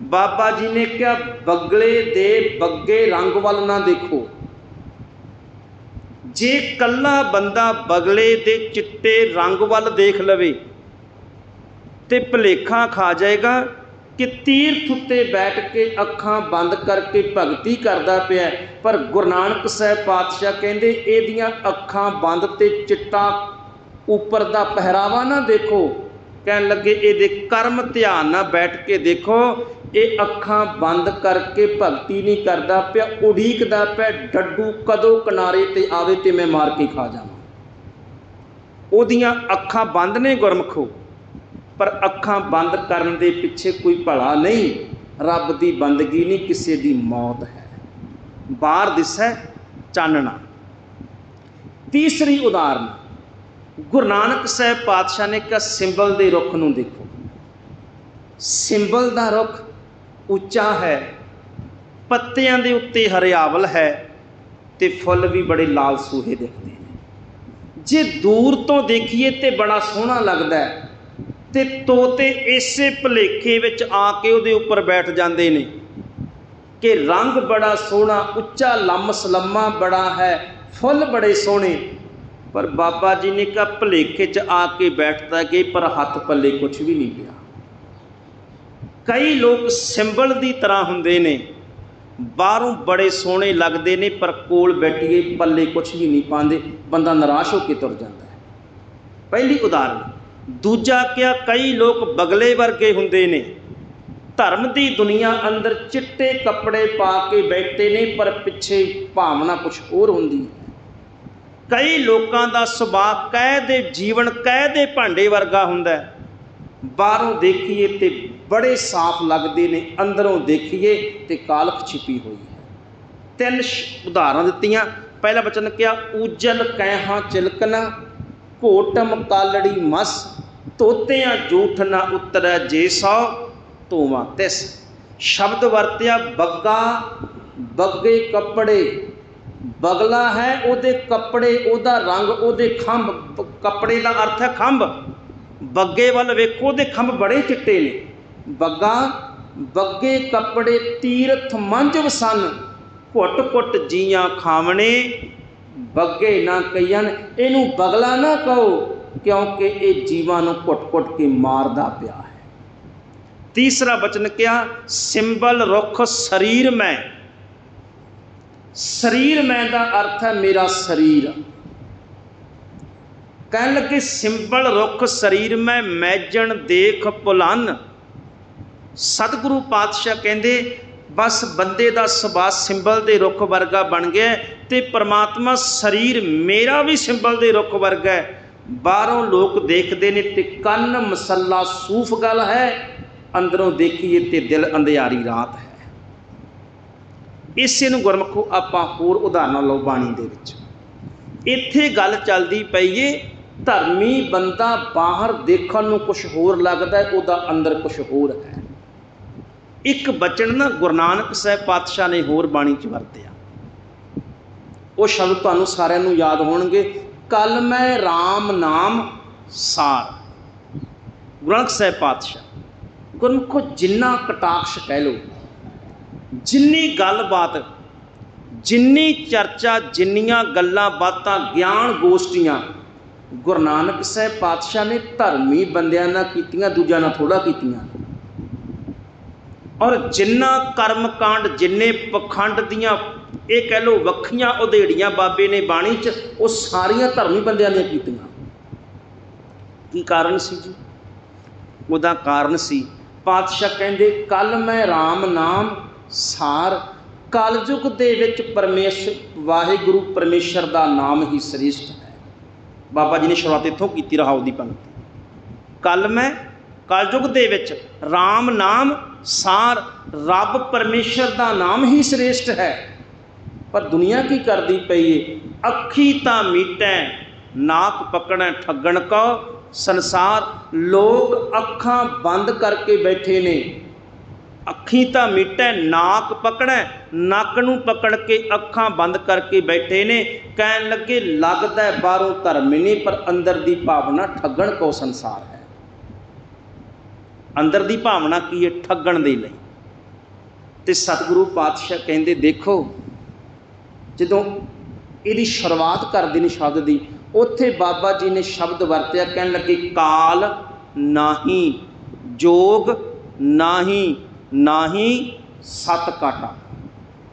ਬਾਬਾ ਜੀ ਨੇ ਕਿਹਾ, ਬਗਲੇ ਦੇ ਬੱਗੇ ਰੰਗ ਵੱਲ ਨਾ ਦੇਖੋ। ਜੇ ਕੱਲਾ ਬੰਦਾ ਬਗਲੇ ਦੇ ਚਿੱਟੇ ਰੰਗ ਵੱਲ ਦੇਖ ਲਵੇ ਤੇ ਭਲੇਖਾ ਖਾ ਜਾਏਗਾ ਕਿ ਤੀਰਥ ਉੱਤੇ ਬੈਠ ਕੇ ਅੱਖਾਂ ਬੰਦ ਕਰਕੇ ਭਗਤੀ ਕਰਦਾ ਪਿਆ ਪਰ ਗੁਰੂ ਨਾਨਕ ਸਾਹਿਬ ਪਾਤਸ਼ਾਹ ਕਹਿੰਦੇ, ਇਹਦੀਆਂ ਅੱਖਾਂ ਬੰਦ ਤੇ ਚਿੱਟਾ ਉੱਪਰ ਦਾ ਪਹਿਰਾਵਾ ਨਾ ਦੇਖੋ। ਕਹਿਣ ਲੱਗੇ, ਇਹਦੇ ਕਰਮ ਧਿਆਨ ਨਾਲ ਬੈਠ ਕੇ ਦੇਖੋ। ਇਹ ਅੱਖਾਂ ਬੰਦ ਕਰਕੇ ਭਗਤੀ ਨਹੀਂ ਕਰਦਾ ਪਿਆ, ਉਡੀਕਦਾ ਪਿਆ, ਡੱਡੂ ਕਦੋਂ ਕਿਨਾਰੇ ਤੇ ਆਵੇ ਤੇ ਮੈਂ ਮਾਰ ਕੇ ਖਾ ਜਾਵਾਂ। ਉਹਦੀਆਂ ਅੱਖਾਂ ਬੰਦ ਨੇ ਗੁਰਮਖੋ। ਪਰ ਅੱਖਾਂ ਬੰਦ ਕਰਨ ਦੇ ਪਿੱਛੇ ਕੋਈ ਭਲਾ ਨਹੀਂ। ਰੱਬ ਦੀ ਬੰਦਗੀ ਨਹੀਂ, ਕਿਸੇ ਦੀ ਮੌਤ ਹੈ। ਬਾਹਰ ਦਿਸੈ ਚਾਨਣਾ। ਤੀਸਰੀ ਉਦਾਹਰਨ, ਗੁਰੂ ਨਾਨਕ ਸਾਹਿਬ ਪਾਤਸ਼ਾਹ ਨੇ ਕਿਹਾ, ਸਿੰਬਲ ਦੇ ਰੁੱਖ ਨੂੰ ਦੇਖੋ। ਸਿੰਬਲ ਦਾ ਰੁੱਖ ਉੱਚਾ ਹੈ, ਪੱਤਿਆਂ ਦੇ ਉੱਤੇ ਹਰਿਆਵਲ ਹੈ ਤੇ ਫੁੱਲ ਵੀ ਬੜੇ ਲਾਲ ਸੂਹੇ ਦਿਖਦੇ ਨੇ। ਜੇ ਦੂਰ ਤੋਂ ਦੇਖੀਏ ਤੇ ਬੜਾ ਸੋਹਣਾ ਲੱਗਦਾ ਹੈ। ਤੇ ਤੋਤੇ ਇਸੇ ਭਲੇਖੇ ਵਿੱਚ ਆ ਕੇ ਉਹਦੇ ਉੱਪਰ ਬੈਠ ਜਾਂਦੇ ਨੇ ਕਿ ਰੰਗ ਬੜਾ ਸੋਹਣਾ, ਉੱਚਾ ਲੰਮਸ ਲੰਮਾ ਬੜਾ ਹੈ, ਫੁੱਲ ਬੜੇ ਸੋਹਣੇ। ਪਰ ਬਾਬਾ ਜੀ ਨੇ ਕਿਹਾ ਭਲੇਖੇ 'ਚ ਆ ਕੇ ਬੈਠਦਾ ਗਏ ਪਰ ਹੱਥ ਪੱਲੇ ਕੁਝ ਵੀ ਨਹੀਂ ਪਿਆ। ਕਈ ਲੋਕ ਸਿੰਬਲ ਦੀ ਤਰ੍ਹਾਂ ਹੁੰਦੇ ਨੇ, ਬਾਹਰੋਂ ਬੜੇ ਸੋਹਣੇ ਲੱਗਦੇ ਨੇ, ਪਰ ਕੋਲ ਬੈਠੀਏ ਪੱਲੇ ਕੁਝ ਵੀ ਨਹੀਂ ਪਾਉਂਦੇ, ਬੰਦਾ ਨਿਰਾਸ਼ ਹੋ ਕੇ ਤੁਰ ਜਾਂਦਾ ਹੈ। ਪਹਿਲੀ ਉਦਾਹਰਨ। ਦੂਜਾ ਕਿਹਾ ਕਈ ਲੋਕ ਬਗਲੇ ਵਰਗੇ ਹੁੰਦੇ ਨੇ। ਧਰਮ ਦੀ ਦੁਨੀਆ ਅੰਦਰ ਚਿੱਟੇ ਕੱਪੜੇ ਪਾ ਕੇ ਬੈਠੇ ਨੇ, ਪਰ ਪਿੱਛੇ ਭਾਵਨਾ ਕੁਝ ਹੋਰ ਹੁੰਦੀ ਹੈ। ਕਈ ਲੋਕਾਂ ਦਾ ਸੁਭਾਅ ਕਹਿ ਦੇ ਜੀਵਨ, ਕਹਿ ਦੇ ਭਾਂਡੇ ਵਰਗਾ ਹੁੰਦਾ ਹੈ। ਬਾਹਰੋਂ ਦੇਖੀਏ ਤੇ ਬੜੇ ਸਾਫ਼ ਲੱਗਦੇ ਨੇ, ਅੰਦਰੋਂ ਦੇਖੀਏ ਤੇ ਕਾਲਖ ਛਿਪੀ ਹੋਈ ਹੈ। ਤਿੰਨ ਸ਼- ਉਦਾਹਰਨ ਦਿੱਤੀਆਂ। ਪਹਿਲਾ ਬਚਨ ਕਿਹਾ ਉਜਲ ਕਹਿਹਾਂ ਚਿਲਕਨਾ ਘੋਟਮ ਕਾਲੜੀ ਮਸ ਤੋਤਿਆਂ ਜੂਠ ਨਾ ਉਤਰੈ ਜੇ ਸੋ ਤੋਵਾ ਤਿਸ। ਸ਼ਬਦ ਵਰਤਿਆ, ਬੱਗਾ, ਬੱਗੇ ਕੱਪੜੇ। ਬਗਲਾ ਹੈ ਉਹਦੇ ਕੱਪੜੇ, ਉਹਦਾ ਰੰਗ ਉਹਦੇ ਖੰਭ। ਕੱਪੜੇ ਦਾ ਅਰਥ ਹੈ ਖੰਭ। ਬੱਗੇ ਵੱਲ ਵੇਖੋ, ਉਹਦੇ ਖੰਭ ਬੜੇ ਚਿੱਟੇ ਨੇ। ਬੱਗਾ, ਬੱਗੇ ਕੱਪੜੇ ਤੀਰਥ ਮੰਝ ਸਨ। ਘੁੱਟ ਘੁੱਟ ਜੀਆਂ ਖਾਵਣੇ। ਬੱਗੇ ਨਾ ਕਈਆਂ ਇਹਨੂੰ ਬਗਲਾ ਨਾ ਕਹੋ। ਕਿਉਂਕਿ ਇਹ ਜੀਵਾਂ ਨੂੰ ਘੁੱਟ ਘੁੱਟ ਕੇ ਮਾਰਦਾ ਪਿਆ ਹੈ। ਤੀਸਰਾ ਬਚਨ ਕਿਹਾ ਸਿੰਬਲ ਰੁੱਖ ਸਰੀਰ ਮੈਂ। ਸਰੀਰ ਮੈਂ ਦਾ ਅਰਥ ਹੈ ਮੇਰਾ ਸਰੀਰ। ਕਹਿਣ ਲੱਗੇ, ਸਿੰਬਲ ਰੁੱਖ ਸਰੀਰ ਮੈਂ, ਮੈਜਣ ਦੇਖ ਭੁਲਨ। ਸਤਿਗੁਰੂ ਪਾਤਸ਼ਾਹ ਕਹਿੰਦੇ, ਬਸ ਬੰਦੇ ਦਾ ਸੁਭਾਅ ਸਿੰਬਲ ਦੇ ਰੁੱਖ ਵਰਗਾ ਬਣ ਗਿਆ ਤੇ ਪ੍ਰਮਾਤਮਾ ਸਰੀਰ ਮੇਰਾ ਵੀ ਸਿੰਬਲ ਦੇ ਰੁੱਖ ਵਰਗਾ ਹੈ। ਬਾਹਰੋਂ ਲੋਕ ਦੇਖਦੇ ਨੇ ਤੇ ਕੰਨ ਮਸੱਲਾ ਸੂਫ ਗੱਲ ਹੈ, ਅੰਦਰੋਂ ਦੇਖੀਏ ਤੇ ਦਿਲ ਅੰਧਿਆਰੀ ਰਾਤ ਹੈ। ਇਸੇ ਨੂੰ ਗੁਰਮਖੋ ਆਪਾਂ ਹੋਰ ਉਦਾਹਰਨਾਂ ਲਓ ਬਾਣੀ ਦੇ ਵਿੱਚ। ਇੱਥੇ ਗੱਲ ਚੱਲਦੀ ਪਈ ਏ, ਧਰਮੀ ਬੰਦਾ ਬਾਹਰ ਦੇਖਣ ਨੂੰ ਕੁਝ ਹੋਰ ਲੱਗਦਾ ਹੈ, ਉਹਦਾ ਅੰਦਰ ਕੁਝ ਹੋਰ ਹੈ। ਇੱਕ ਬਚਨ ਨਾ ਗੁਰੂ ਨਾਨਕ ਸਾਹਿਬ ਪਾਤਸ਼ਾਹ ਨੇ ਹੋਰ ਬਾਣੀ 'ਚ ਵਰਤਿਆ। ਉਹ ਸ਼ਬਦ ਤੁਹਾਨੂੰ ਸਾਰਿਆਂ ਨੂੰ ਯਾਦ ਹੋਣਗੇ ਕਲ ਮੈਂ RAM ਨਾਮ ਸਾਰ ਗੁਰੂ ਨਾਨਕ ਸਾਹਿਬ ਪਾਤਸ਼ਾਹ ਗੁਰਮੁਖੋ ਜਿੰਨਾ ਕਟਾਕਸ਼ ਕਹਿ ਲਓ ਜਿੰਨੀ ਗੱਲਬਾਤ ਜਿੰਨੀ ਚਰਚਾ ਜਿੰਨੀਆਂ ਗੱਲਾਂ ਬਾਤਾਂ ਗਿਆਨ ਗੋਸ਼ਟੀਆਂ ਗੁਰੂ ਨਾਨਕ ਸਾਹਿਬ ਪਾਤਸ਼ਾਹ ਨੇ ਧਰਮੀ ਬੰਦਿਆਂ ਨਾਲ ਕੀਤੀਆਂ ਦੂਜਿਆਂ ਨਾਲ ਥੋੜਾ ਕੀਤੀਆਂ ਔਰ ਜਿੰਨਾ ਕਰਮ ਕਾਂਡ ਜਿੰਨੇ ਪਖੰਡ ਦੀਆਂ, ਇਹ ਕਹਿ ਲੋ ਵੱਖੀਆਂ ਉਧੇੜੀਆਂ ਬਾਬੇ ਨੇ ਬਾਣੀ 'ਚ, ਉਹ ਸਾਰੀਆਂ ਧਰਮੀ ਬੰਦਿਆਂ ਦੀਆਂ ਕੀਤੀਆਂ। ਕੀ ਕਾਰਨ ਸੀ ਜੀ? ਉਹਦਾ ਕਾਰਨ ਸੀ, ਪਾਤਸ਼ਾਹ ਕਹਿੰਦੇ ਕੱਲ ਮੈਂ RAM ਨਾਮ ਸਾਰ, ਕਲਯੁਗ ਦੇ ਵਿੱਚ ਪਰਮੇਸ਼ਰ ਵਾਹਿਗੁਰੂ ਪਰਮੇਸ਼ਰ ਦਾ ਨਾਮ ਹੀ ਸ੍ਰੇਸ਼ਟ ਹੈ। ਬਾਬਾ ਜੀ ਨੇ ਸ਼ੁਰੂਆਤ ਇੱਥੋਂ ਕੀਤੀ, ਰਹਾਉ ਦੀ ਪੰਕਤੀ ਕੱਲ ਮੈਂ ਕਲਯੁਗ ਦੇ ਵਿੱਚ RAM ਨਾਮ ਸਾਰ ਰੱਬ ਪਰਮੇਸ਼ਰ ਦਾ ਨਾਮ ਹੀ ਸ੍ਰੇਸ਼ਟ ਹੈ। ਪਰ ਦੁਨੀਆ ਕੀ ਕਰਦੀ ਪਈ ਏ? ਅੱਖੀ ਤਾਂ ਮੀਟੈ, ਨਾਕ ਪਕੜੈ, ਠੱਗਣ ਕੋ ਸੰਸਾਰ, ਲੋਕ ਅੱਖਾਂ ਬੰਦ ਕਰਕੇ ਬੈਠੇ ਨੇ। ਅੱਖੀ ਤਾਂ ਮੀਟੈ, ਨਾਕ ਪਕੜੈ, ਨੱਕ ਨੂੰ ਪਕੜ ਕੇ ਅੱਖਾਂ ਬੰਦ ਕਰਕੇ ਬੈਠੇ ਨੇ। ਕਹਿਣ ਲੱਗੇ, ਲੱਗਦਾ ਬਾਹਰੋਂ ਧਰਮ ਨਹੀਂ, ਪਰ ਅੰਦਰ ਦੀ ਭਾਵਨਾ ਠੱਗਣ ਕੋ ਸੰਸਾਰ ਹੈ। ਅੰਦਰ ਦੀ ਭਾਵਨਾ ਕੀ ਹੈ? ਠੱਗਣ ਦੇ ਲਈ। ਤੇ ਸਤਿਗੁਰੂ ਪਾਤਸ਼ਾਹ ਕਹਿੰਦੇ, ਦੇਖੋ, ਜਦੋਂ ਇਹਦੀ ਸ਼ੁਰੂਆਤ ਕਰਦੇ ਨੇ ਸ਼ਬਦ ਦੀ, ਉੱਥੇ ਬਾਬਾ ਜੀ ਨੇ ਸ਼ਬਦ ਵਰਤਿਆ, ਕਹਿਣ ਲੱਗੇ, ਕਾਲ ਨਾਹੀ, ਜੋਗ ਨਾਹੀ ਨਾਹੀ ਸਤ ਕਾਟਾ।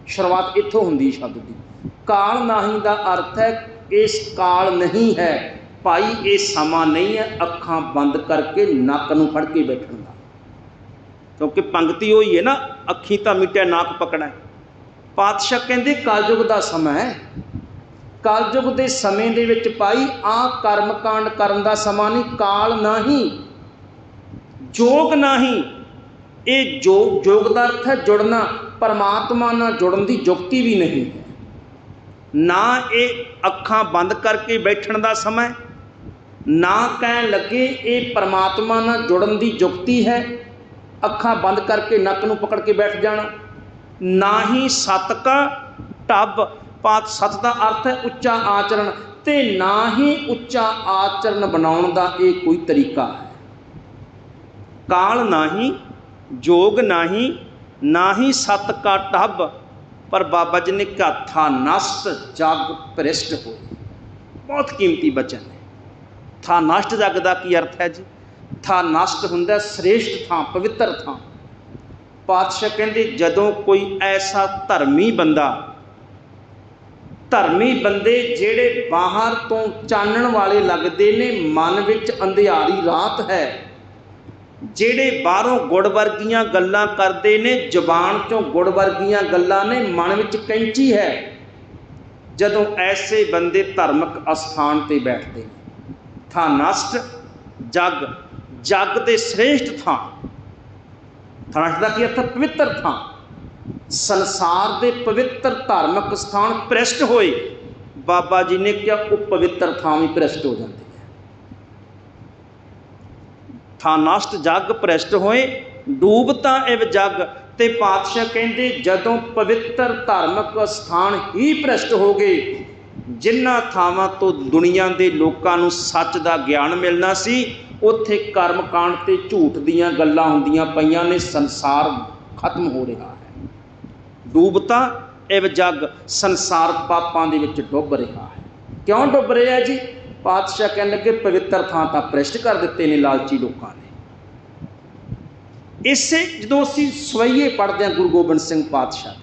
ਸ਼ੁਰੂਆਤ ਇੱਥੋਂ ਹੁੰਦੀ ਸ਼ਬਦ ਦੀ। ਕਾਲ ਨਾਹੀ ਦਾ ਅਰਥ ਹੈ, ਇਸ ਕਾਲ ਨਹੀਂ ਹੈ, ਭਾਈ, ਇਹ ਸਮਾਂ ਨਹੀਂ ਹੈ, ਅੱਖਾਂ ਬੰਦ ਕਰਕੇ ਨੱਕ ਨੂੰ ਫੜ ਕੇ ਬੈਠਣ ਦਾ। ਕਿਉਂਕਿ ਪੰਕਤੀ ਹੋਈ ਹੈ ਨਾ, ਅੱਖੀ ਤਾਂ ਮਿਟਿਆ, ਨਾਕ ਪਕੜਾ ਪਾਤਸ਼ਾਹ ਕਹਿੰਦੇ, ਕਲਯੁਗ ਦਾ ਸਮਾਂ ਹੈ। ਕਲਯੁਗ ਦੇ ਸਮੇਂ ਦੇ ਵਿੱਚ ਭਾਈ ਆ ਕਰਮਕਾਂਡ ਕਰਨ ਦਾ ਸਮਾਂ ਨਹੀਂ, ਕਾਲ ਨਹੀਂ, ਜੋਗ ਨਹੀਂ। ਇਹ ਜੋਗ ਜੋਗ ਦਾ ਅਰਥ ਹੈ ਜੁੜਨਾ, ਪਰਮਾਤਮਾ ਨਾਲ ਜੁੜਨ ਦੀ ਯੁਕਤੀ ਵੀ ਨਹੀਂ। ਹੈ ਨਾ ਇਹ ਅੱਖਾਂ ਬੰਦ ਕਰਕੇ ਬੈਠਣ ਦਾ ਸਮਾਂ ਨਾ ਕਹਿਣ ਲੱਗੇ ਇਹ ਪਰਮਾਤਮਾ ਨਾਲ ਜੁੜਨ ਦੀ ਯੁਕਤੀ ਹੈ। ਅੱਖਾਂ ਬੰਦ ਕਰਕੇ ਨੱਕ ਨੂੰ ਪਕੜ ਕੇ ਬੈਠ ਜਾਣਾ। ਨਾ ਹੀ ਸਤ ਕਾ ਟੱਬ, ਪਾਤ ਸਤ ਦਾ ਅਰਥ ਹੈ ਉੱਚਾ ਆਚਰਣ ਤੇ ਨਾ ਹੀ ਉੱਚਾ ਆਚਰਣ ਬਣਾਉਣ ਦਾ ਇਹ ਕੋਈ ਤਰੀਕਾ ਹੈ। ਕਾਲ ਨਾਹੀ ਜੋਗ ਨਾਹੀ ਨਾਹੀ ਸਤ ਕਾ ਟੱਬ, ਪਰ ਬਾਬਾ ਜੀ ਨੇ ਕਿਹਾ ਥਾ ਨਸਤ ਜਗ ਭ੍ਰਿਸ਼ਟ ਹੋ ਬਹੁਤ ਕੀਮਤੀ ਬਚਨ ਹੈ ਥਾ ਨਸ਼ਟ ਜਗ ਦਾ ਕੀ ਅਰਥ ਹੈ ਜੀ? ਥਾਂ ਨਸ਼ਟ ਹੁੰਦਾ, ਸ੍ਰੇਸ਼ਟ ਥਾਂ, ਪਵਿੱਤਰ ਥਾਂ। ਪਾਤਸ਼ਾਹ ਕਹਿੰਦੇ, ਜਦੋਂ ਕੋਈ ਐਸਾ ਧਰਮੀ ਬੰਦਾ, ਧਰਮੀ ਬੰਦੇ ਜਿਹੜੇ ਬਾਹਰ ਤੋਂ ਚਾਨਣ ਵਾਲੇ ਲੱਗਦੇ ਨੇ, ਮਨ ਵਿੱਚ ਅੰਧਿਆਰੀ ਰਾਤ ਹੈ, ਜਿਹੜੇ ਬਾਹਰੋਂ ਗੁੜ ਵਰਗੀਆਂ ਗੱਲਾਂ ਕਰਦੇ ਨੇ, ਜ਼ੁਬਾਨ ਚੋਂ ਗੁੜ ਵਰਗੀਆਂ ਗੱਲਾਂ ਨੇ, ਮਨ ਵਿੱਚ ਕੈਂਚੀ ਹੈ, ਜਦੋਂ ਐਸੇ ਬੰਦੇ ਧਾਰਮਿਕ ਅਸਥਾਨ ਤੇ ਬੈਠਦੇ ਨੇ। ਥਾਂ ਨਸ਼ਟ, ਜਗ ਜੱਗ ਦੇ ਸ੍ਰੇਸ਼ਟ ਥਾਂ। ਥਾਂ ਦਾ ਕੀ ਅਰਥ? ਹੈ? ਪਵਿੱਤਰ ਥਾਂ। ਸੰਸਾਰ ਦੇ ਪਵਿੱਤਰ ਧਾਰਮਿਕ ਸਥਾਨ ਪ੍ਰਸ਼ਟ ਹੋਏ। ਬਾਬਾ ਜੀ ਨੇ ਕਿਹਾ, ਉਹ ਪਵਿੱਤਰ ਥਾਂ ਵੀ ਪ੍ਰਸ਼ਟ ਹੋ ਜਾਂਦੀ ਹੈ। ਥਾਨਾਸ਼ਟ ਜੱਗ ਜਗ ਪ੍ਰਸ਼ਟ ਹੋਏ ਡੂਬਤਾ ਇਵ ਜੱਗ। ਤੇ ਪਾਤਸ਼ਾਹ ਕਹਿੰਦੇ, ਜਦੋਂ ਪਵਿੱਤਰ ਧਾਰਮਿਕ ਸਥਾਨ ਹੀ ਪ੍ਰਸ਼ਟ ਹੋ ਗਏ, ਜਿਨ੍ਹਾਂ ਥਾਵਾਂ ਤੋਂ ਦੁਨੀਆ ਦੇ ਲੋਕਾਂ ਨੂੰ ਸੱਚ ਦਾ ਗਿਆਨ ਮਿਲਣਾ ਸੀ ਉੱਥੇ ਕਰਮ ਕਾਂਡ ਤੇ ਝੂਠ ਦੀਆਂ ਗੱਲਾਂ ਹੁੰਦੀਆਂ ਪਈਆਂ ਨੇ, ਸੰਸਾਰ ਖਤਮ ਹੋ ਰਿਹਾ ਹੈ। ਡੂਬਤਾ ਇਵ ਜਗ ਸੰਸਾਰ ਪਾਪਾਂ ਦੇ ਵਿੱਚ ਡੁੱਬ ਰਿਹਾ ਹੈ। ਕਿਉਂ ਡੁੱਬ ਰਿਹਾ ਜੀ? ਪਾਤਸ਼ਾਹ ਕਹਿਣ ਲੱਗੇ ਪਵਿੱਤਰ ਥਾਂ ਤਾਂ ਭ੍ਰਿਸ਼ਟ ਕਰ ਦਿੱਤੇ ਨੇ ਲਾਲਚੀ ਲੋਕਾਂ ਨੇ। ਇਸੇ ਜਦੋਂ ਅਸੀਂ ਸਵਈਏ ਪੜ੍ਹਦੇ ਹਾਂ ਗੁਰੂ ਗੋਬਿੰਦ ਸਿੰਘ ਪਾਤਸ਼ਾਹ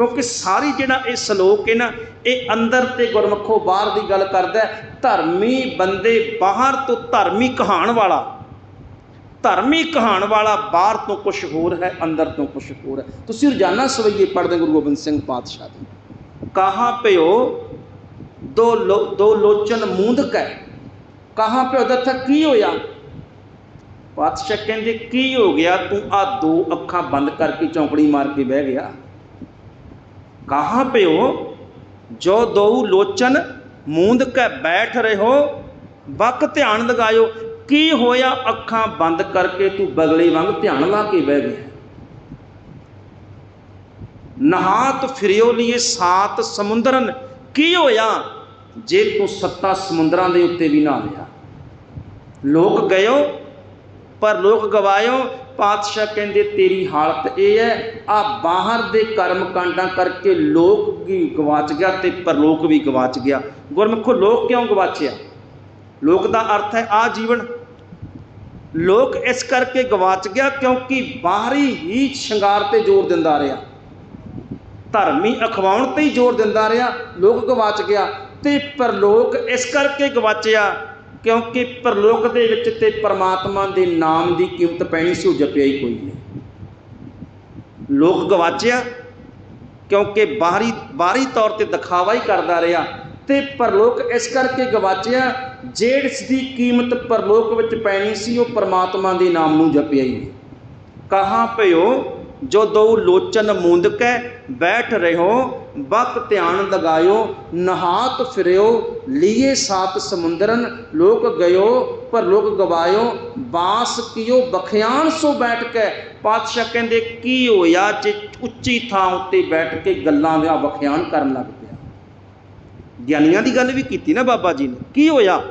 ਕਿਉਂਕਿ ਸਾਰੀ ਜਿਹੜਾ ਇਹ ਸ਼ਲੋਕ ਹੈ ਨਾ ਇਹ ਅੰਦਰ ਤੇ ਗੁਰਮੁਖੋ ਬਾਹਰ ਦੀ ਗੱਲ ਕਰਦਾ ਧਰਮੀ ਬੰਦੇ ਬਾਹਰ ਤੋਂ ਧਰਮੀ ਕਹਾਣ ਵਾਲਾ ਧਰਮੀ ਕਹਾਣ ਵਾਲਾ ਬਾਹਰ ਤੋਂ ਕੁਝ ਹੋਰ ਹੈ ਅੰਦਰ ਤੋਂ ਕੁਝ ਹੋਰ ਹੈ। ਤੁਸੀਂ ਰੋਜ਼ਾਨਾ ਸਵਈਏ ਪੜ੍ਹਦੇ ਗੁਰੂ ਗੋਬਿੰਦ ਸਿੰਘ ਪਾਤਸ਼ਾਹ ਦੇ। ਕਹਾਂ ਪਿਓ ਦੋ ਲੋ, ਦੋ ਲੋਚਨ ਮੂੰਦਕ ਹੈ। ਕਹਾਂ ਪਿਓ ਦਾ ਥਾ ਕੀ ਹੋਇਆ? ਪਾਤਸ਼ਾਹ ਕਹਿੰਦੇ ਕੀ ਹੋ ਗਿਆ? ਤੂੰ ਆ ਦੋ ਅੱਖਾਂ ਬੰਦ ਕਰਕੇ ਚੌਂਕੜੀ ਮਾਰ ਕੇ ਬਹਿ ਗਿਆ। ਕਹਾਂ ਪਿਓ ਜੋ ਦੋ ਲੋਚਨ ਮੂੰਦ ਕੇ ਬੈਠ ਰਹੋ ਵਕ ਧਿਆਨ ਲਗਾਇਓ। ਕੀ ਹੋਇਆ ਅੱਖਾਂ ਬੰਦ ਕਰਕੇ ਤੂੰ ਬਗਲੇ ਵਾਂਗ ਧਿਆਨ ਲਾ ਕੇ ਬਹਿ ਗਿਆ? ਨਹਾਤ ਫਿਰਿਓ ਲਈ ਸਾਤ ਸਮੁੰਦਰਨ। ਕੀ ਹੋਇਆ ਜੇ ਤੂੰ ਸੱਤਾ ਸਮੁੰਦਰਾਂ ਦੇ ਉੱਤੇ ਵੀ ਨਾ ਲਿਆ? ਲੋਕ ਗਇਓ, ਪਰ ਲੋਕ ਗਵਾਇਓ ਪਾਤਸ਼ਾਹ ਕਹਿੰਦੇ, ਤੇਰੀ ਹਾਲਤ ਇਹ ਹੈ, ਆ ਬਾਹਰ ਦੇ ਕਰਮ ਕਾਂਡਾਂ ਕਰਕੇ ਲੋਕ ਵੀ ਗਵਾਚ ਗਿਆ ਤੇ ਪਰਲੋਕ ਵੀ ਗਵਾਚ ਗਿਆ। ਗੁਰਮੁਖੋ, ਲੋਕ ਕਿਉਂ ਗਵਾਚਿਆ? ਲੋਕ ਦਾ ਅਰਥ ਹੈ ਆ ਜੀਵਨ। ਲੋਕ ਇਸ ਕਰਕੇ ਗਵਾਚ ਗਿਆ ਕਿਉਂਕਿ ਬਾਹਰੀ ਹੀ ਸ਼ਿੰਗਾਰ ਤੇ ਜ਼ੋਰ ਦਿੰਦਾ ਰਿਹਾ। ਧਰਮੀ ਅਖਵਾਉਣ ਤੇ ਹੀ ਜ਼ੋਰ ਦਿੰਦਾ ਰਿਹਾ। ਲੋਕ ਗਵਾਚ ਗਿਆ ਤੇ ਪਰਲੋਕ ਇਸ ਕਰਕੇ ਗਵਾਚਿਆ ਕਿਉਂਕਿ ਪਰਲੋਕ ਦੇ ਵਿੱਚ ਤੇ ਪਰਮਾਤਮਾ ਦੇ ਨਾਮ ਦੀ ਕੀਮਤ ਪੈਣੀ ਸੀ, ਉਹ ਜਪਿਆ ਹੀ ਕੋਈ ਨਹੀਂ। ਲੋਕ ਗਵਾਚਿਆ, ਕਿਉਂਕਿ ਬਾਹਰੀ ਬਾਹਰੀ ਤੌਰ ਤੇ ਦਿਖਾਵਾ ਹੀ ਕਰਦਾ ਰਿਹਾ ਤੇ ਪਰਲੋਕ ਇਸ ਕਰਕੇ ਗਵਾਚਿਆ ਜਿਸ ਦੀ ਕੀਮਤ ਪਰਲੋਕ ਵਿੱਚ ਪੈਣੀ ਸੀ, ਉਹ ਪਰਮਾਤਮਾ ਦੇ ਨਾਮ ਨੂੰ ਜਪਿਆ ਹੀ ਨਹੀਂ। ਕਹਾਂ ਭਇਓ ਜੋ ਦੋ ਲੋਚਨ ਮੁੰਦਕੈ ਬੈਠ ਰਹਿਓ ਬਕ ਧਿਆਨ ਲਗਾਇਓ, ਨਹਾਤ ਫਿਰਿਓ, ਲੀਏ ਸਾਤ ਸਮੁੰਦਰਨ, ਲੋਕ ਗਇਓ, ਪਰ ਲੋਕ ਗਵਾਇਓ, ਬਾਸ ਕੀਓ, ਬਖਿਆਨ ਸੋ ਬੈਠ ਕੇ। ਪਾਤਸ਼ਾਹ ਕਹਿੰਦੇ, ਕੀ ਹੋਇਆ ਜੇ ਉੱਚੀ ਥਾਂ ਉੱਤੇ ਬੈਠ ਕੇ ਗੱਲਾਂ ਦਾ ਬਖਿਆਨ ਕਰਨ ਲੱਗ ਪਿਆ? ਗਿਆਨੀਆਂ ਦੀ ਗੱਲ ਵੀ ਕੀਤੀ ਨਾ ਬਾਬਾ ਜੀ ਨੇ। ਕੀ ਹੋਇਆ?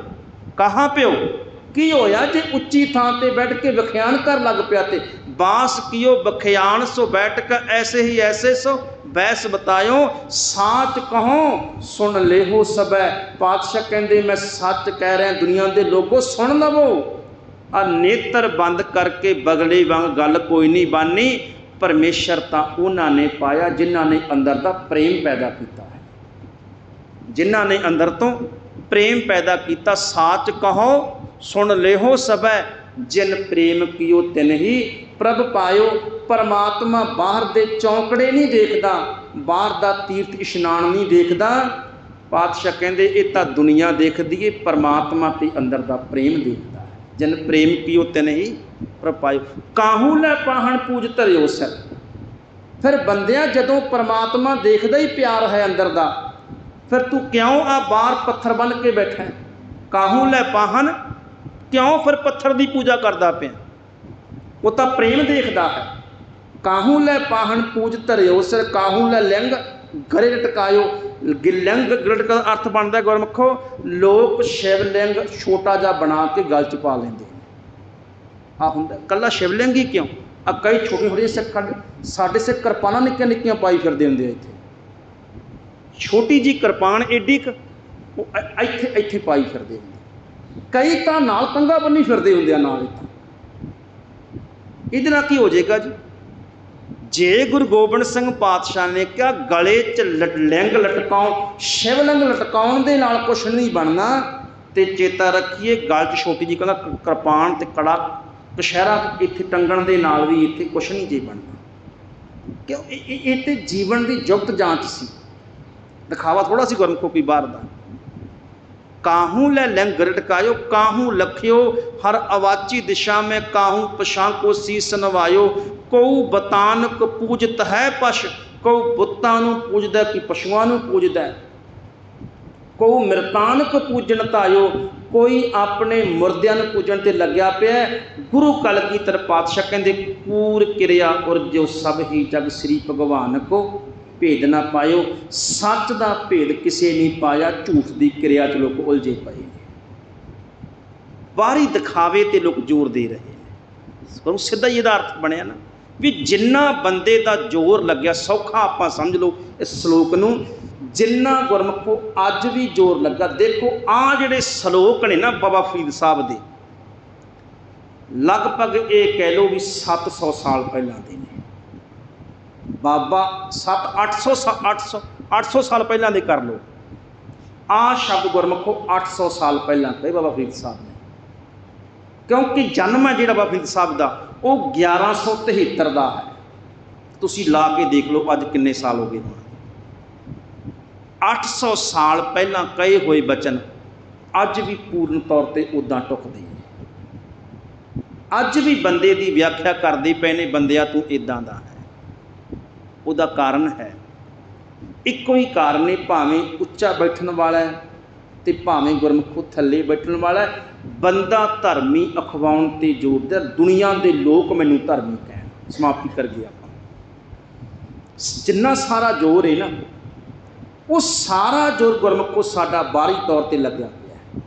ਕਹਾਂ ਪਿਓ? ਕੀ ਹੋਇਆ ਜੇ ਉੱਚੀ ਥਾਂ ਤੇ ਬੈਠ ਕੇ ਵਿਖਿਆਨ ਕਰਨ ਲੱਗ ਪਿਆ ਤੇ? ਬਾਸ ਕੀਓ ਬਖਿਆਨ ਸੋ ਬੈਠ ਕੇ ਐਸੇ ਹੀ ਐਸੇ ਸੋ। ਬੈਸ ਬਤਾਇਓ, ਸਾਚ ਕਹੋ, ਸੁਣ ਲੇਹੋ ਸਬੈ ਪਾਤਸ਼ਾਹ ਕਹਿੰਦੇ, ਮੈਂ ਸੱਚ ਕਹਿ ਰਿਹਾ, ਦੁਨੀਆ ਦੇ ਲੋਕੋ ਸੁਣ ਲਵੋ। ਆ ਨੇਤਰ ਬੰਦ ਕਰਕੇ ਬਗਲੇ ਵਾਂਗ ਗੱਲ ਕੋਈ ਨਹੀਂ ਬਾਨੀ। ਪਰਮੇਸ਼ਰ ਤਾਂ ਉਹਨਾਂ ਨੇ ਪਾਇਆ, ਜਿਨ੍ਹਾਂ ਨੇ ਅੰਦਰ ਦਾ ਪ੍ਰੇਮ ਪੈਦਾ ਕੀਤਾ ਹੈ। ਜਿਨ੍ਹਾਂ ਨੇ ਅੰਦਰ ਤੋਂ ਪ੍ਰੇਮ ਪੈਦਾ ਕੀਤਾ, ਸਾਚ ਕਹੋ, ਸੁਣ ਲੇਹੋ ਸਬੈ ਜਿਨ ਪ੍ਰੇਮ ਕੀਓ ਤਿਨ ਹੀ ਪ੍ਰਭ ਪਾਇਓ, ਪਰਮਾਤਮਾ ਬਾਹਰ ਦੇ ਚੌਂਕੜੇ ਨਹੀਂ ਦੇਖਦਾ, ਬਾਹਰ ਦਾ ਤੀਰਥ ਇਸ਼ਨਾਨ ਨਹੀਂ ਦੇਖਦਾ। ਪਾਤਸ਼ਾਹ ਕਹਿੰਦੇ, ਇਹ ਤਾਂ ਦੁਨੀਆ ਦੇਖਦੀ ਏ, ਪਰਮਾਤਮਾ ਤੇ ਅੰਦਰ ਦਾ ਪ੍ਰੇਮ ਦੇਖਦਾ। ਹੈ ਜਿਨ ਪ੍ਰੇਮ ਕੀਓ ਤਿਨ ਹੀ, ਪ੍ਰਭ ਪਾਇਓ। ਕਾਹੂ ਲੈ ਪਾਹਣ ਪੂਜ ਧਰਿਓ ਸਰ? ਫਿਰ ਬੰਦਿਆਂ ਜਦੋਂ ਪਰਮਾਤਮਾ ਦੇਖਦਾ ਹੀ ਪਿਆਰ ਹੈ ਅੰਦਰ ਦਾ, ਫਿਰ ਤੂੰ ਕਿਉਂ ਆ ਬਾਹਰ ਪੱਥਰ ਬਨ ਕੇ ਬੈਠਾ ਕਾਹੂ ਲੈ ਪਾਹਣ? ਕਿਉਂ ਫਿਰ ਪੱਥਰ ਦੀ ਪੂਜਾ ਕਰਦਾ ਪਿਆ? ਉਹ ਤਾਂ ਪ੍ਰੇਮ ਦੇਖਦਾ ਹੈ। ਕਾਹੂ ਲੈ ਪਾਹਣ ਪੂਜ ਧਰਿਓ, ਸਿਰ ਕਾਹੂ ਲੈ ਲਿੰਗ ਗਰੇ ਲਟਕਾਇਓ। ਗਿਲੰਗ ਗਰਟ ਅਰਥ ਬਣਦਾ ਗੁਰਮਖੋ, ਲੋਕ ਸ਼ਿਵਲਿੰਗ ਛੋਟਾ ਜਿਹਾ ਬਣਾ ਕੇ ਗਲ ਚ ਪਾ ਲੈਂਦੇ ਆ ਹੁੰਦਾ, ਕੱਲਾ ਸ਼ਿਵਲਿੰਗ ਹੀ ਕਿਉਂ? ਆ ਕਈ ਛੋਟੇ ਛੋਟੇ ਸਿੱਖ ਸਾਡੇ ਸਿੱਖ ਕਿਰਪਾਨਾਂ ਨਿੱਕੀਆਂ ਨਿੱਕੀਆਂ ਪਾਈ ਫਿਰਦੇ ਹੁੰਦੇ ਆ ਇੱਥੇ। ਛੋਟੀ ਜੀ ਕਿਰਪਾਨ ਏਡੀ ਕ ਇੱਥੇ ਇੱਥੇ ਪਾਈ ਫਿਰਦੇ ਹੁੰਦੇ। ਕਈ ਤਾਂ ਨਾਲ ਕੰਗਾ ਬੰਨੀ ਫਿਰਦੇ ਹੁੰਦੇ ਆ ਨਾਲ ਇੱਥੇ। ਇਹਦੇ ਨਾਲ ਕੀ ਹੋ ਜਾਏਗਾ ਜੀ? ਜੇ ਗੁਰੂ ਗੋਬਿੰਦ ਸਿੰਘ ਪਾਤਸ਼ਾਹ ਨੇ ਕਿਹਾ, ਗਲੇ 'ਚ ਲਟ- ਲਿੰਗ ਲਟਕਾਉਣ, ਸ਼ਿਵਲਿੰਗ ਲਟਕਾਉਣ ਦੇ ਨਾਲ ਕੁਛ ਨਹੀਂ ਬਣਨਾ, ਤੇ ਚੇਤਾ ਰੱਖੀਏ ਗਲ 'ਚ ਛੋਟੀ ਜੀ ਕਹਿੰਦਾ ਕਿਰਪਾਨ ਤੇ ਕੜਾ ਕਸ਼ਹਿਰਾ ਇੱਥੇ ਟੰਗਣ ਦੇ ਨਾਲ ਵੀ ਇੱਥੇ ਕੁਛ ਨਹੀਂ ਜੇ ਬਣਨਾ ਕਿਉਂ? ਇਹ- ਇਹ ਤੇ ਜੀਵਨ ਦੀ ਜੁਗਤ ਜਾਂਚ ਸੀ। ਦਿਖਾਵਾ ਥੋੜਾ ਸੀ ਗੁਰਮੁਖੋ ਕੀ ਬਾਹਰ ਦਾ। काहू ले लंग लटकायो काहू लखियो हर अवाची दिशा में काहू पशां को सीस नवायो ਕਉ ਬਤਾਨਕ ਪੂਜਤ ਹੈ ਪਸ਼ ਕਉ ਬੁੱਤਾਂ ਨੂੰ ਪੂਜਦਾ ਕਿ ਪਸ਼ੂਆਂ ਨੂੰ ਪੂਜਦਾ ਹੈ। ਕਉ ਮਿਰਤਾਨਕ ਪੂਜਣ ਤਾਇਓ ਕੋਈ ਆਪਣੇ ਮੁਰਦਿਆਂ ਨੂੰ ਪੂਜਣ ਤੇ ਲੱਗਿਆ ਪਿਆ ਹੈ। ਗੁਰੂ ਕਲਗੀਧਰ ਪਾਤਸ਼ਾਹ ਕਹਿੰਦੇ ਕੂਰ ਕਿਰਿਆ ਔਰ ਜੋ ਸਭ ਹੀ ਜਗ ਸ੍ਰੀ ਭਗਵਾਨ ਕੋ ਭੇਦ ਨਾ ਪਾਇਓ। ਸੱਚ ਦਾ ਭੇਦ ਕਿਸੇ ਨਹੀਂ ਪਾਇਆ, ਝੂਠ ਦੀ ਕਿਰਿਆ 'ਚ ਲੋਕ ਉਲਝੇ ਪਏ ਨੇ। ਬਾਹਰੀ ਦਿਖਾਵੇ ਤੇ ਲੋਕ ਜ਼ੋਰ ਦੇ ਰਹੇ ਨੇ। ਪਰ ਉਹ ਸਿੱਧਾ ਹੀ ਅਰਥ ਬਣਿਆ ਨਾ। ਵੀ ਜਿੰਨਾ ਬੰਦੇ ਦਾ ਜ਼ੋਰ ਲੱਗਿਆ, ਸੌਖਾ ਆਪਾਂ ਸਮਝ ਲਓ ਇਸ ਸ਼ਲੋਕ ਨੂੰ, ਜਿੰਨਾ ਗੁਰਮੁਖੋ ਅੱਜ ਵੀ ਜ਼ੋਰ ਲੱਗਾ। ਦੇਖੋ ਆ ਜਿਹੜੇ ਸ਼ਲੋਕ ਨੇ ਨਾ ਬਾਬਾ ਫਰੀਦ ਸਾਹਿਬ ਦੇ, ਲਗਭਗ ਇਹ ਕਹਿ ਲਓ ਵੀ 700 ਸਾਲ ਪਹਿਲਾਂ ਦੇ ਨੇ। ਬਾਬਾ 7 800 800 800 ਸਾਲ ਪਹਿਲਾਂ ਦੇ ਕਰ ਲਓ। ਆ ਸ਼ਬਦ ਗੁਰਮੁਖੋ 800 ਸਾਲ ਪਹਿਲਾਂ ਕਹੇ ਬਾਬਾ ਫਰੀਦ ਸਾਹਿਬ ਨੇ। ਕਿਉਂਕਿ ਜਨਮ ਹੈ ਜਿਹੜਾ ਬਾਬਾ ਫਰੀਦ ਸਾਹਿਬ ਦਾ, ਉਹ 1173 ਦਾ ਹੈ। ਤੁਸੀਂ ਲਾ ਕੇ ਦੇਖ ਲਓ ਅੱਜ ਕਿੰਨੇ ਸਾਲ ਹੋ ਗਏ। ਹੁਣ 800 ਸਾਲ ਪਹਿਲਾਂ ਕਹੇ ਹੋਏ ਬਚਨ ਅੱਜ ਵੀ ਪੂਰਨ ਤੌਰ ਤੇ ਉਦਾਂ ਟੁਕਦੇ ਨੇ। ਅੱਜ ਵੀ ਬੰਦੇ ਦੀ ਵਿਆਖਿਆ ਕਰਦੇ ਪਏ ਨੇ, ਬੰਦਿਆ ਤੂੰ ਇਦਾਂ ਦਾ ਹੈ। ਉਹਦਾ ਕਾਰਨ ਹੈ। ਇੱਕੋ ਹੀ ਕਾਰਨ ਹੈ, ਭਾਵੇਂ ਉੱਚਾ ਬੈਠਣ ਵਾਲਾ ਹੈ ਤੇ ਭਾਵੇਂ ਗੁਰਮੁਖੋ ਥੱਲੇ ਬੈਠਣ ਵਾਲਾ ਹੈ। ਬੰਦਾ ਧਰਮੀ ਅਖਵਾਉਣ ਤੇ ਜ਼ੋਰਦਾ ਦੁਨੀਆ ਦੇ ਲੋਕ ਮੈਨੂੰ ਧਰਮੀ ਕਹਿਣ। ਸਮਾਪਤੀ ਕਰ ਗਿਆ ਆਪਾਂ। ਜਿੰਨਾ ਸਾਰਾ ਜ਼ੋਰ ਹੈ ਨਾ, ਉਹ ਸਾਰਾ ਜ਼ੋਰ ਗੁਰਮੁਖੋ ਸਾਡਾ ਬਾਹਰੀ ਤੌਰ ਤੇ ਲੱਗਿਆ ਪਿਆ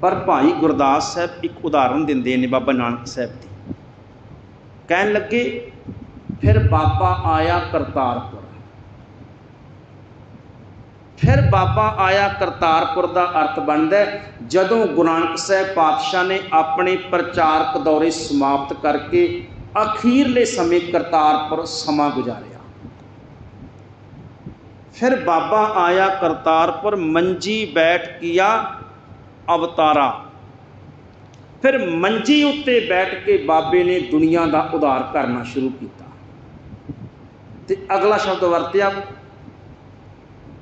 ਪਰ ਭਾਈ ਗੁਰਦਾਸ ਸਾਹਿਬ ਇੱਕ ਉਦਾਹਰਨ ਦਿੰਦੇ ਨੇ ਬਾਬਾ ਨਾਨਕ ਸਾਹਿਬ ਦੀ। ਕਹਿਣ ਲੱਗੇ ਫਿਰ ਬਾਬਾ ਆਇਆ ਕਰਤਾਰਪੁਰ ਫਿਰ ਬਾਬਾ ਆਇਆ ਕਰਤਾਰਪੁਰ ਦਾ ਅਰਥ ਬਣਦਾ ਜਦੋਂ ਗੁਰੂ ਨਾਨਕ ਸਾਹਿਬ ਪਾਤਸ਼ਾਹ ਨੇ ਆਪਣੇ ਪ੍ਰਚਾਰਕ ਦੌਰੇ ਸਮਾਪਤ ਕਰਕੇ ਅਖੀਰਲੇ ਸਮੇਂ ਕਰਤਾਰਪੁਰ ਸਮਾਂ ਗੁਜ਼ਾਰਿਆ ਫਿਰ ਬਾਬਾ ਆਇਆ ਕਰਤਾਰਪੁਰ ਮੰਜੀ ਬੈਠ ਕੀਆ ਅਵਤਾਰਾ ਫਿਰ ਮੰਜੀ ਉੱਤੇ ਬੈਠ ਕੇ ਬਾਬੇ ਨੇ ਦੁਨੀਆ ਦਾ ਉਧਾਰ ਕਰਨਾ ਸ਼ੁਰੂ ਕੀਤਾ ਤੇ ਅਗਲਾ ਸ਼ਬਦ ਵਰਤਿਆ,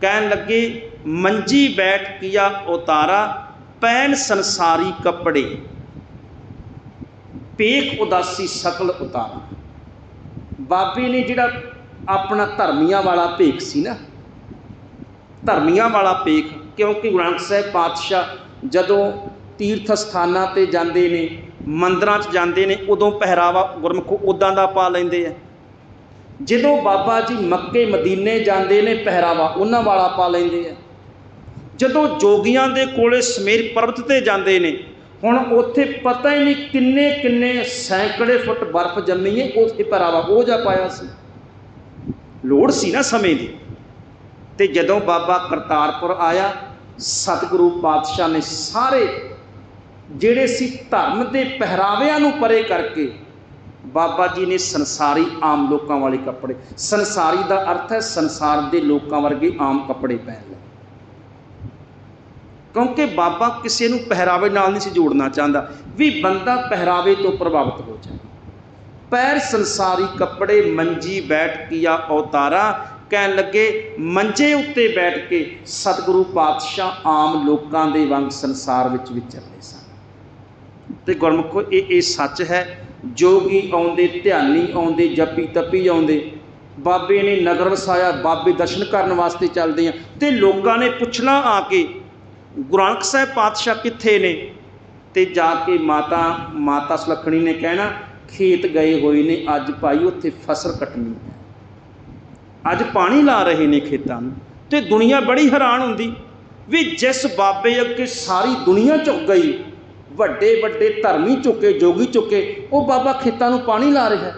ਕਹਿਣ ਲੱਗੇ, ਮੰਜੀ ਬੈਠ ਕੀਆ ਉਤਾਰਾ ਪੈਨ ਸੰਸਾਰੀ ਕੱਪੜੇ। ਪੇਖ ਉਦਾਸੀ ਸਕਲ ਉਤਾਰਾ। ਬਾਬੇ ਨੇ ਜਿਹੜਾ ਆਪਣਾ ਧਰਮੀਆਂ ਵਾਲਾ ਭੇਖ ਸੀ ਨਾ, ਧਰਮੀਆਂ ਵਾਲਾ ਭੇਖ ਕਿਉਂਕਿ ਗੁਰੂ ਨਾਨਕ ਸਾਹਿਬ ਪਾਤਸ਼ਾਹ ਜਦੋਂ ਤੀਰਥ ਸਥਾਨਾਂ ਤੇ ਜਾਂਦੇ ਨੇ, ਮੰਦਰਾਂ 'ਚ ਜਾਂਦੇ ਨੇ, ਉਦੋਂ ਪਹਿਰਾਵਾ ਗੁਰਮੁਖ ਉਦਾਂ ਦਾ ਪਾ ਲੈਂਦੇ ਆ। ਜਦੋਂ ਬਾਬਾ ਜੀ ਮੱਕੇ ਮਦੀਨੇ ਜਾਂਦੇ ਨੇ ਪਹਿਰਾਵਾ, ਉਹਨਾਂ ਵਾਲਾ ਪਾ ਲੈਂਦੇ ਆ। ਜਦੋਂ ਜੋਗੀਆਂ ਦੇ ਕੋਲੇ ਸਮੇਰ ਪਰਬਤ ਤੇ ਜਾਂਦੇ ਨੇ, ਹੁਣ ਉੱਥੇ ਪਤਾ ਹੀ ਨਹੀਂ ਕਿੰਨੇ ਕਿੰਨੇ ਸੈਂਕੜੇ ਫੁੱਟ ਬਰਫ਼ ਜੰਮੀ ਹੈ ਉੱਥੇ ਪਹਿਰਾਵਾ ਉਹ ਜਾ ਪਾਇਆ ਸੀ। ਲੋੜ ਸੀ ਨਾ ਸਮੇਂ ਦੀ। ਤੇ ਜਦੋਂ ਬਾਬਾ ਕਰਤਾਰਪੁਰ ਆਇਆ, ਸਤਿਗੁਰੂ ਪਾਤਸ਼ਾਹ ਨੇ ਸਾਰੇ ਜਿਹੜੇ ਸੀ ਧਰਮ ਦੇ ਪਹਿਰਾਵਿਆਂ ਨੂੰ ਪਰੇ ਕਰਕੇ ਬਾਬਾ ਜੀ ਨੇ ਸੰਸਾਰੀ ਆਮ ਲੋਕਾਂ ਵਾਲੇ ਕੱਪੜੇ। ਸੰਸਾਰੀ ਦਾ ਅਰਥ ਹੈ ਸੰਸਾਰ ਦੇ ਲੋਕਾਂ ਵਰਗੇ ਆਮ ਕੱਪੜੇ ਪਹਿਨ ਲੈ ਕਿਉਂਕਿ ਬਾਬਾ ਕਿਸੇ ਨੂੰ ਪਹਿਰਾਵੇ ਨਾਲ ਨਹੀਂ ਸੀ ਜੋੜਨਾ ਚਾਹੁੰਦਾ, ਵੀ ਬੰਦਾ ਪਹਿਰਾਵੇ ਤੋਂ ਪ੍ਰਭਾਵਿਤ ਹੋ ਜਾਏ ਪੈਰ ਸੰਸਾਰੀ ਕੱਪੜੇ ਮੰਜੀ ਬੈਠ ਕੀਆ ਔਤਾਰਾ, ਕਹਿਣ ਲੱਗੇ ਮੰਜੇ ਉੱਤੇ ਬੈਠ ਕੇ ਸਤਿਗੁਰੂ ਪਾਤਸ਼ਾਹ ਆਮ ਲੋਕਾਂ ਦੇ ਵਾਂਗ ਸੰਸਾਰ ਵਿੱਚ ਵਿਚਰਦੇ ਸਨ। ਤੇ ਗੁਰਮੁਖੋ, ਇਹ ਇਹ ਸੱਚ ਹੈ ਜੋਗੀ ਆਉਂਦੇ, ਧਿਆਨੀ ਆਉਂਦੇ, ਜੱਪੀ ਤੱਪੀ ਆਉਂਦੇ। ਬਾਬੇ ਨੇ ਨਗਰ ਵਸਾਇਆ, ਬਾਬੇ ਦਰਸ਼ਨ ਕਰਨ ਵਾਸਤੇ ਚੱਲਦੇ ਆ। ਤੇ ਲੋਕਾਂ ਨੇ ਪੁੱਛਣਾ ਆ ਕੇ, ਗੁਰੂ ਸਾਹਿਬ ਪਾਤਸ਼ਾਹ ਕਿੱਥੇ ਨੇ? ਤੇ ਜਾ ਕੇ ਮਾਤਾ ਮਾਤਾ ਸੁਲੱਖਣੀ ਨੇ ਕਹਿਣਾ, ਖੇਤ ਗਏ ਹੋਏ ਨੇ, ਅੱਜ ਭਾਈ ਉੱਥੇ ਫਸਲ ਕੱਟਣੀ ਹੈ। ਅੱਜ ਪਾਣੀ ਲਾ ਰਹੇ ਨੇ ਖੇਤਾਂ ਨੂੰ, ਤੇ ਦੁਨੀਆ ਬੜੀ ਹੈਰਾਨ ਹੁੰਦੀ ਵੀ ਜਿਸ ਬਾਬੇ ਅੱਗੇ ਸਾਰੀ ਦੁਨੀਆ ਝੁੱਕ ਗਈ ਵੱਡੇ ਵੱਡੇ ਧਰਮੀ ਚੁੱਕੇ ਜੋਗੀ ਝੁਕੇ, ਉਹ ਬਾਬਾ ਖੇਤਾਂ ਨੂੰ ਪਾਣੀ ਲਾ ਰਿਹਾ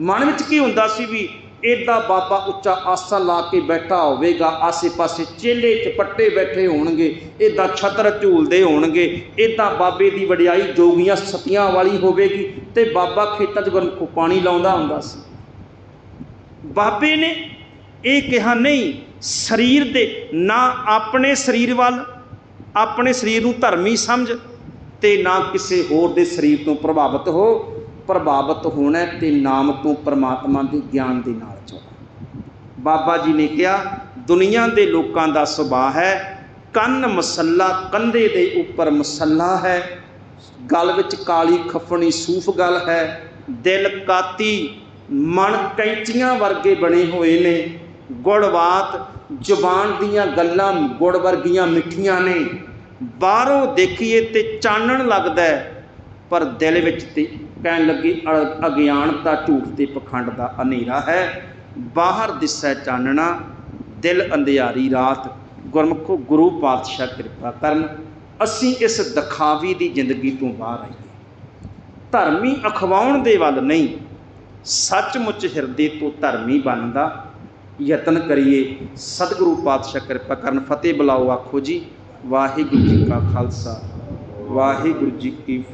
ਮਨ ਵਿੱਚ ਕੀ ਹੁੰਦਾ ਸੀ ਵੀ ਏਦਾਂ ਬਾਬਾ ਉੱਚਾ ਆਸਾ ਲਾ ਕੇ ਬੈਠਾ ਹੋਵੇਗਾ, ਆਸੇ-ਪਾਸੇ ਚੇਲੇ ਚਪੱਟੇ ਬੈਠੇ ਹੋਣਗੇ, ਏਦਾਂ ਛਤਰ ਝੂਲਦੇ ਹੋਣਗੇ, ਏਦਾਂ ਬਾਬੇ ਦੀ ਵਡਿਆਈ ਜੋਗੀਆਂ ਸਤੀਆਂ ਵਾਲੀ ਹੋਵੇਗੀ ਤੇ ਬਾਬਾ ਖੇਤਾਂ 'ਚ ਗੁਰਮੁਖੋ ਪਾਣੀ ਲਾਉਂਦਾ ਹੁੰਦਾ ਸੀ। ਬਾਬੇ ਨੇ ਇਹ ਕਿਹਾ, ਨਹੀਂ, ਸਰੀਰ ਦੇ ਨਾ ਆਪਣੇ ਸਰੀਰ ਵੱਲ ਆਪਣੇ ਸਰੀਰ ਨੂੰ ਧਰਮੀ ਸਮਝ ਤੇ ਨਾ ਕਿਸੇ ਹੋਰ ਦੇ ਸਰੀਰ ਤੋਂ ਪ੍ਰਭਾਵਿਤ ਹੋ, ਪ੍ਰਭਾਵਿਤ ਹੋਣਾ ਤੇ ਨਾਮ ਤੋਂ ਪਰਮਾਤਮਾ ਦੇ ਗਿਆਨ ਦੇ ਨਾਲ ਜੁੜਨਾ ਬਾਬਾ ਜੀ ਨੇ ਕਿਹਾ, ਦੁਨੀਆ ਦੇ ਲੋਕਾਂ ਦਾ ਸੁਭਾਅ ਹੈ, ਕੰਨ ਮਸੱਲਾ ਕੰਧੇ ਦੇ ਉੱਪਰ ਮਸੱਲਾ ਹੈ, ਗਲ ਵਿੱਚ ਕਾਲੀ ਖਫਣੀ ਸੂਫ ਗਲ ਹੈ, ਦਿਲ ਕਾਤੀ ਮਨ ਕੈਂਚੀਆਂ ਵਰਗੇ ਬਣੇ ਹੋਏ ਨੇ ਗੁੜਵਾਤ ਜ਼ੁਬਾਨ ਦੀਆਂ ਗੱਲਾਂ ਗੁੜ ਵਰਗੀਆਂ ਮਿੱਠੀਆਂ ਨੇ। ਬਾਹਰੋਂ ਦੇਖੀਏ ਤੇ ਚਾਨਣ ਲੱਗਦਾ ਪਰ ਦਿਲ ਵਿੱਚ ਤੇ ਕਹਿਣ ਲੱਗੀ ਅ- ਅਗਿਆਨਤਾ ਝੂਠ ਤੇ ਪਖੰਡ ਦਾ ਹਨੇਰਾ ਹੈ। ਬਾਹਰ ਦਿਸੈ ਚਾਨਣਾ, ਦਿਲ ਅੰਧਿਆਰੀ ਰਾਤ, ਗੁਰਮੁਖੋ ਗੁਰੂ ਪਾਤਸ਼ਾਹ ਕਿਰਪਾ ਕਰਨ, ਅਸੀਂ ਇਸ ਦਿਖਾਵੀ ਦੀ ਜ਼ਿੰਦਗੀ ਤੋਂ ਬਾਹਰ ਆਈਏ। ਧਰਮੀ ਅਖਵਾਉਣ ਦੇ ਵੱਲ ਨਹੀਂ, ਸੱਚਮੁੱਚ ਹਿਰਦੇ ਤੋਂ ਧਰਮੀ ਬਣਦਾ ਯਤਨ ਕਰੀਏ। ਸਤਿਗੁਰੂ ਪਾਤਸ਼ਾਹ ਕਿਰਪਾ ਕਰਨ। ਫਤਿਹ ਬੁਲਾਓ ਆਖੋ ਜੀ। ਵਾਹਿਗੁਰੂ ਜੀ ਕਾ ਖਾਲਸਾ। ਵਾਹਿਗੁਰੂ ਜੀ ਕੀ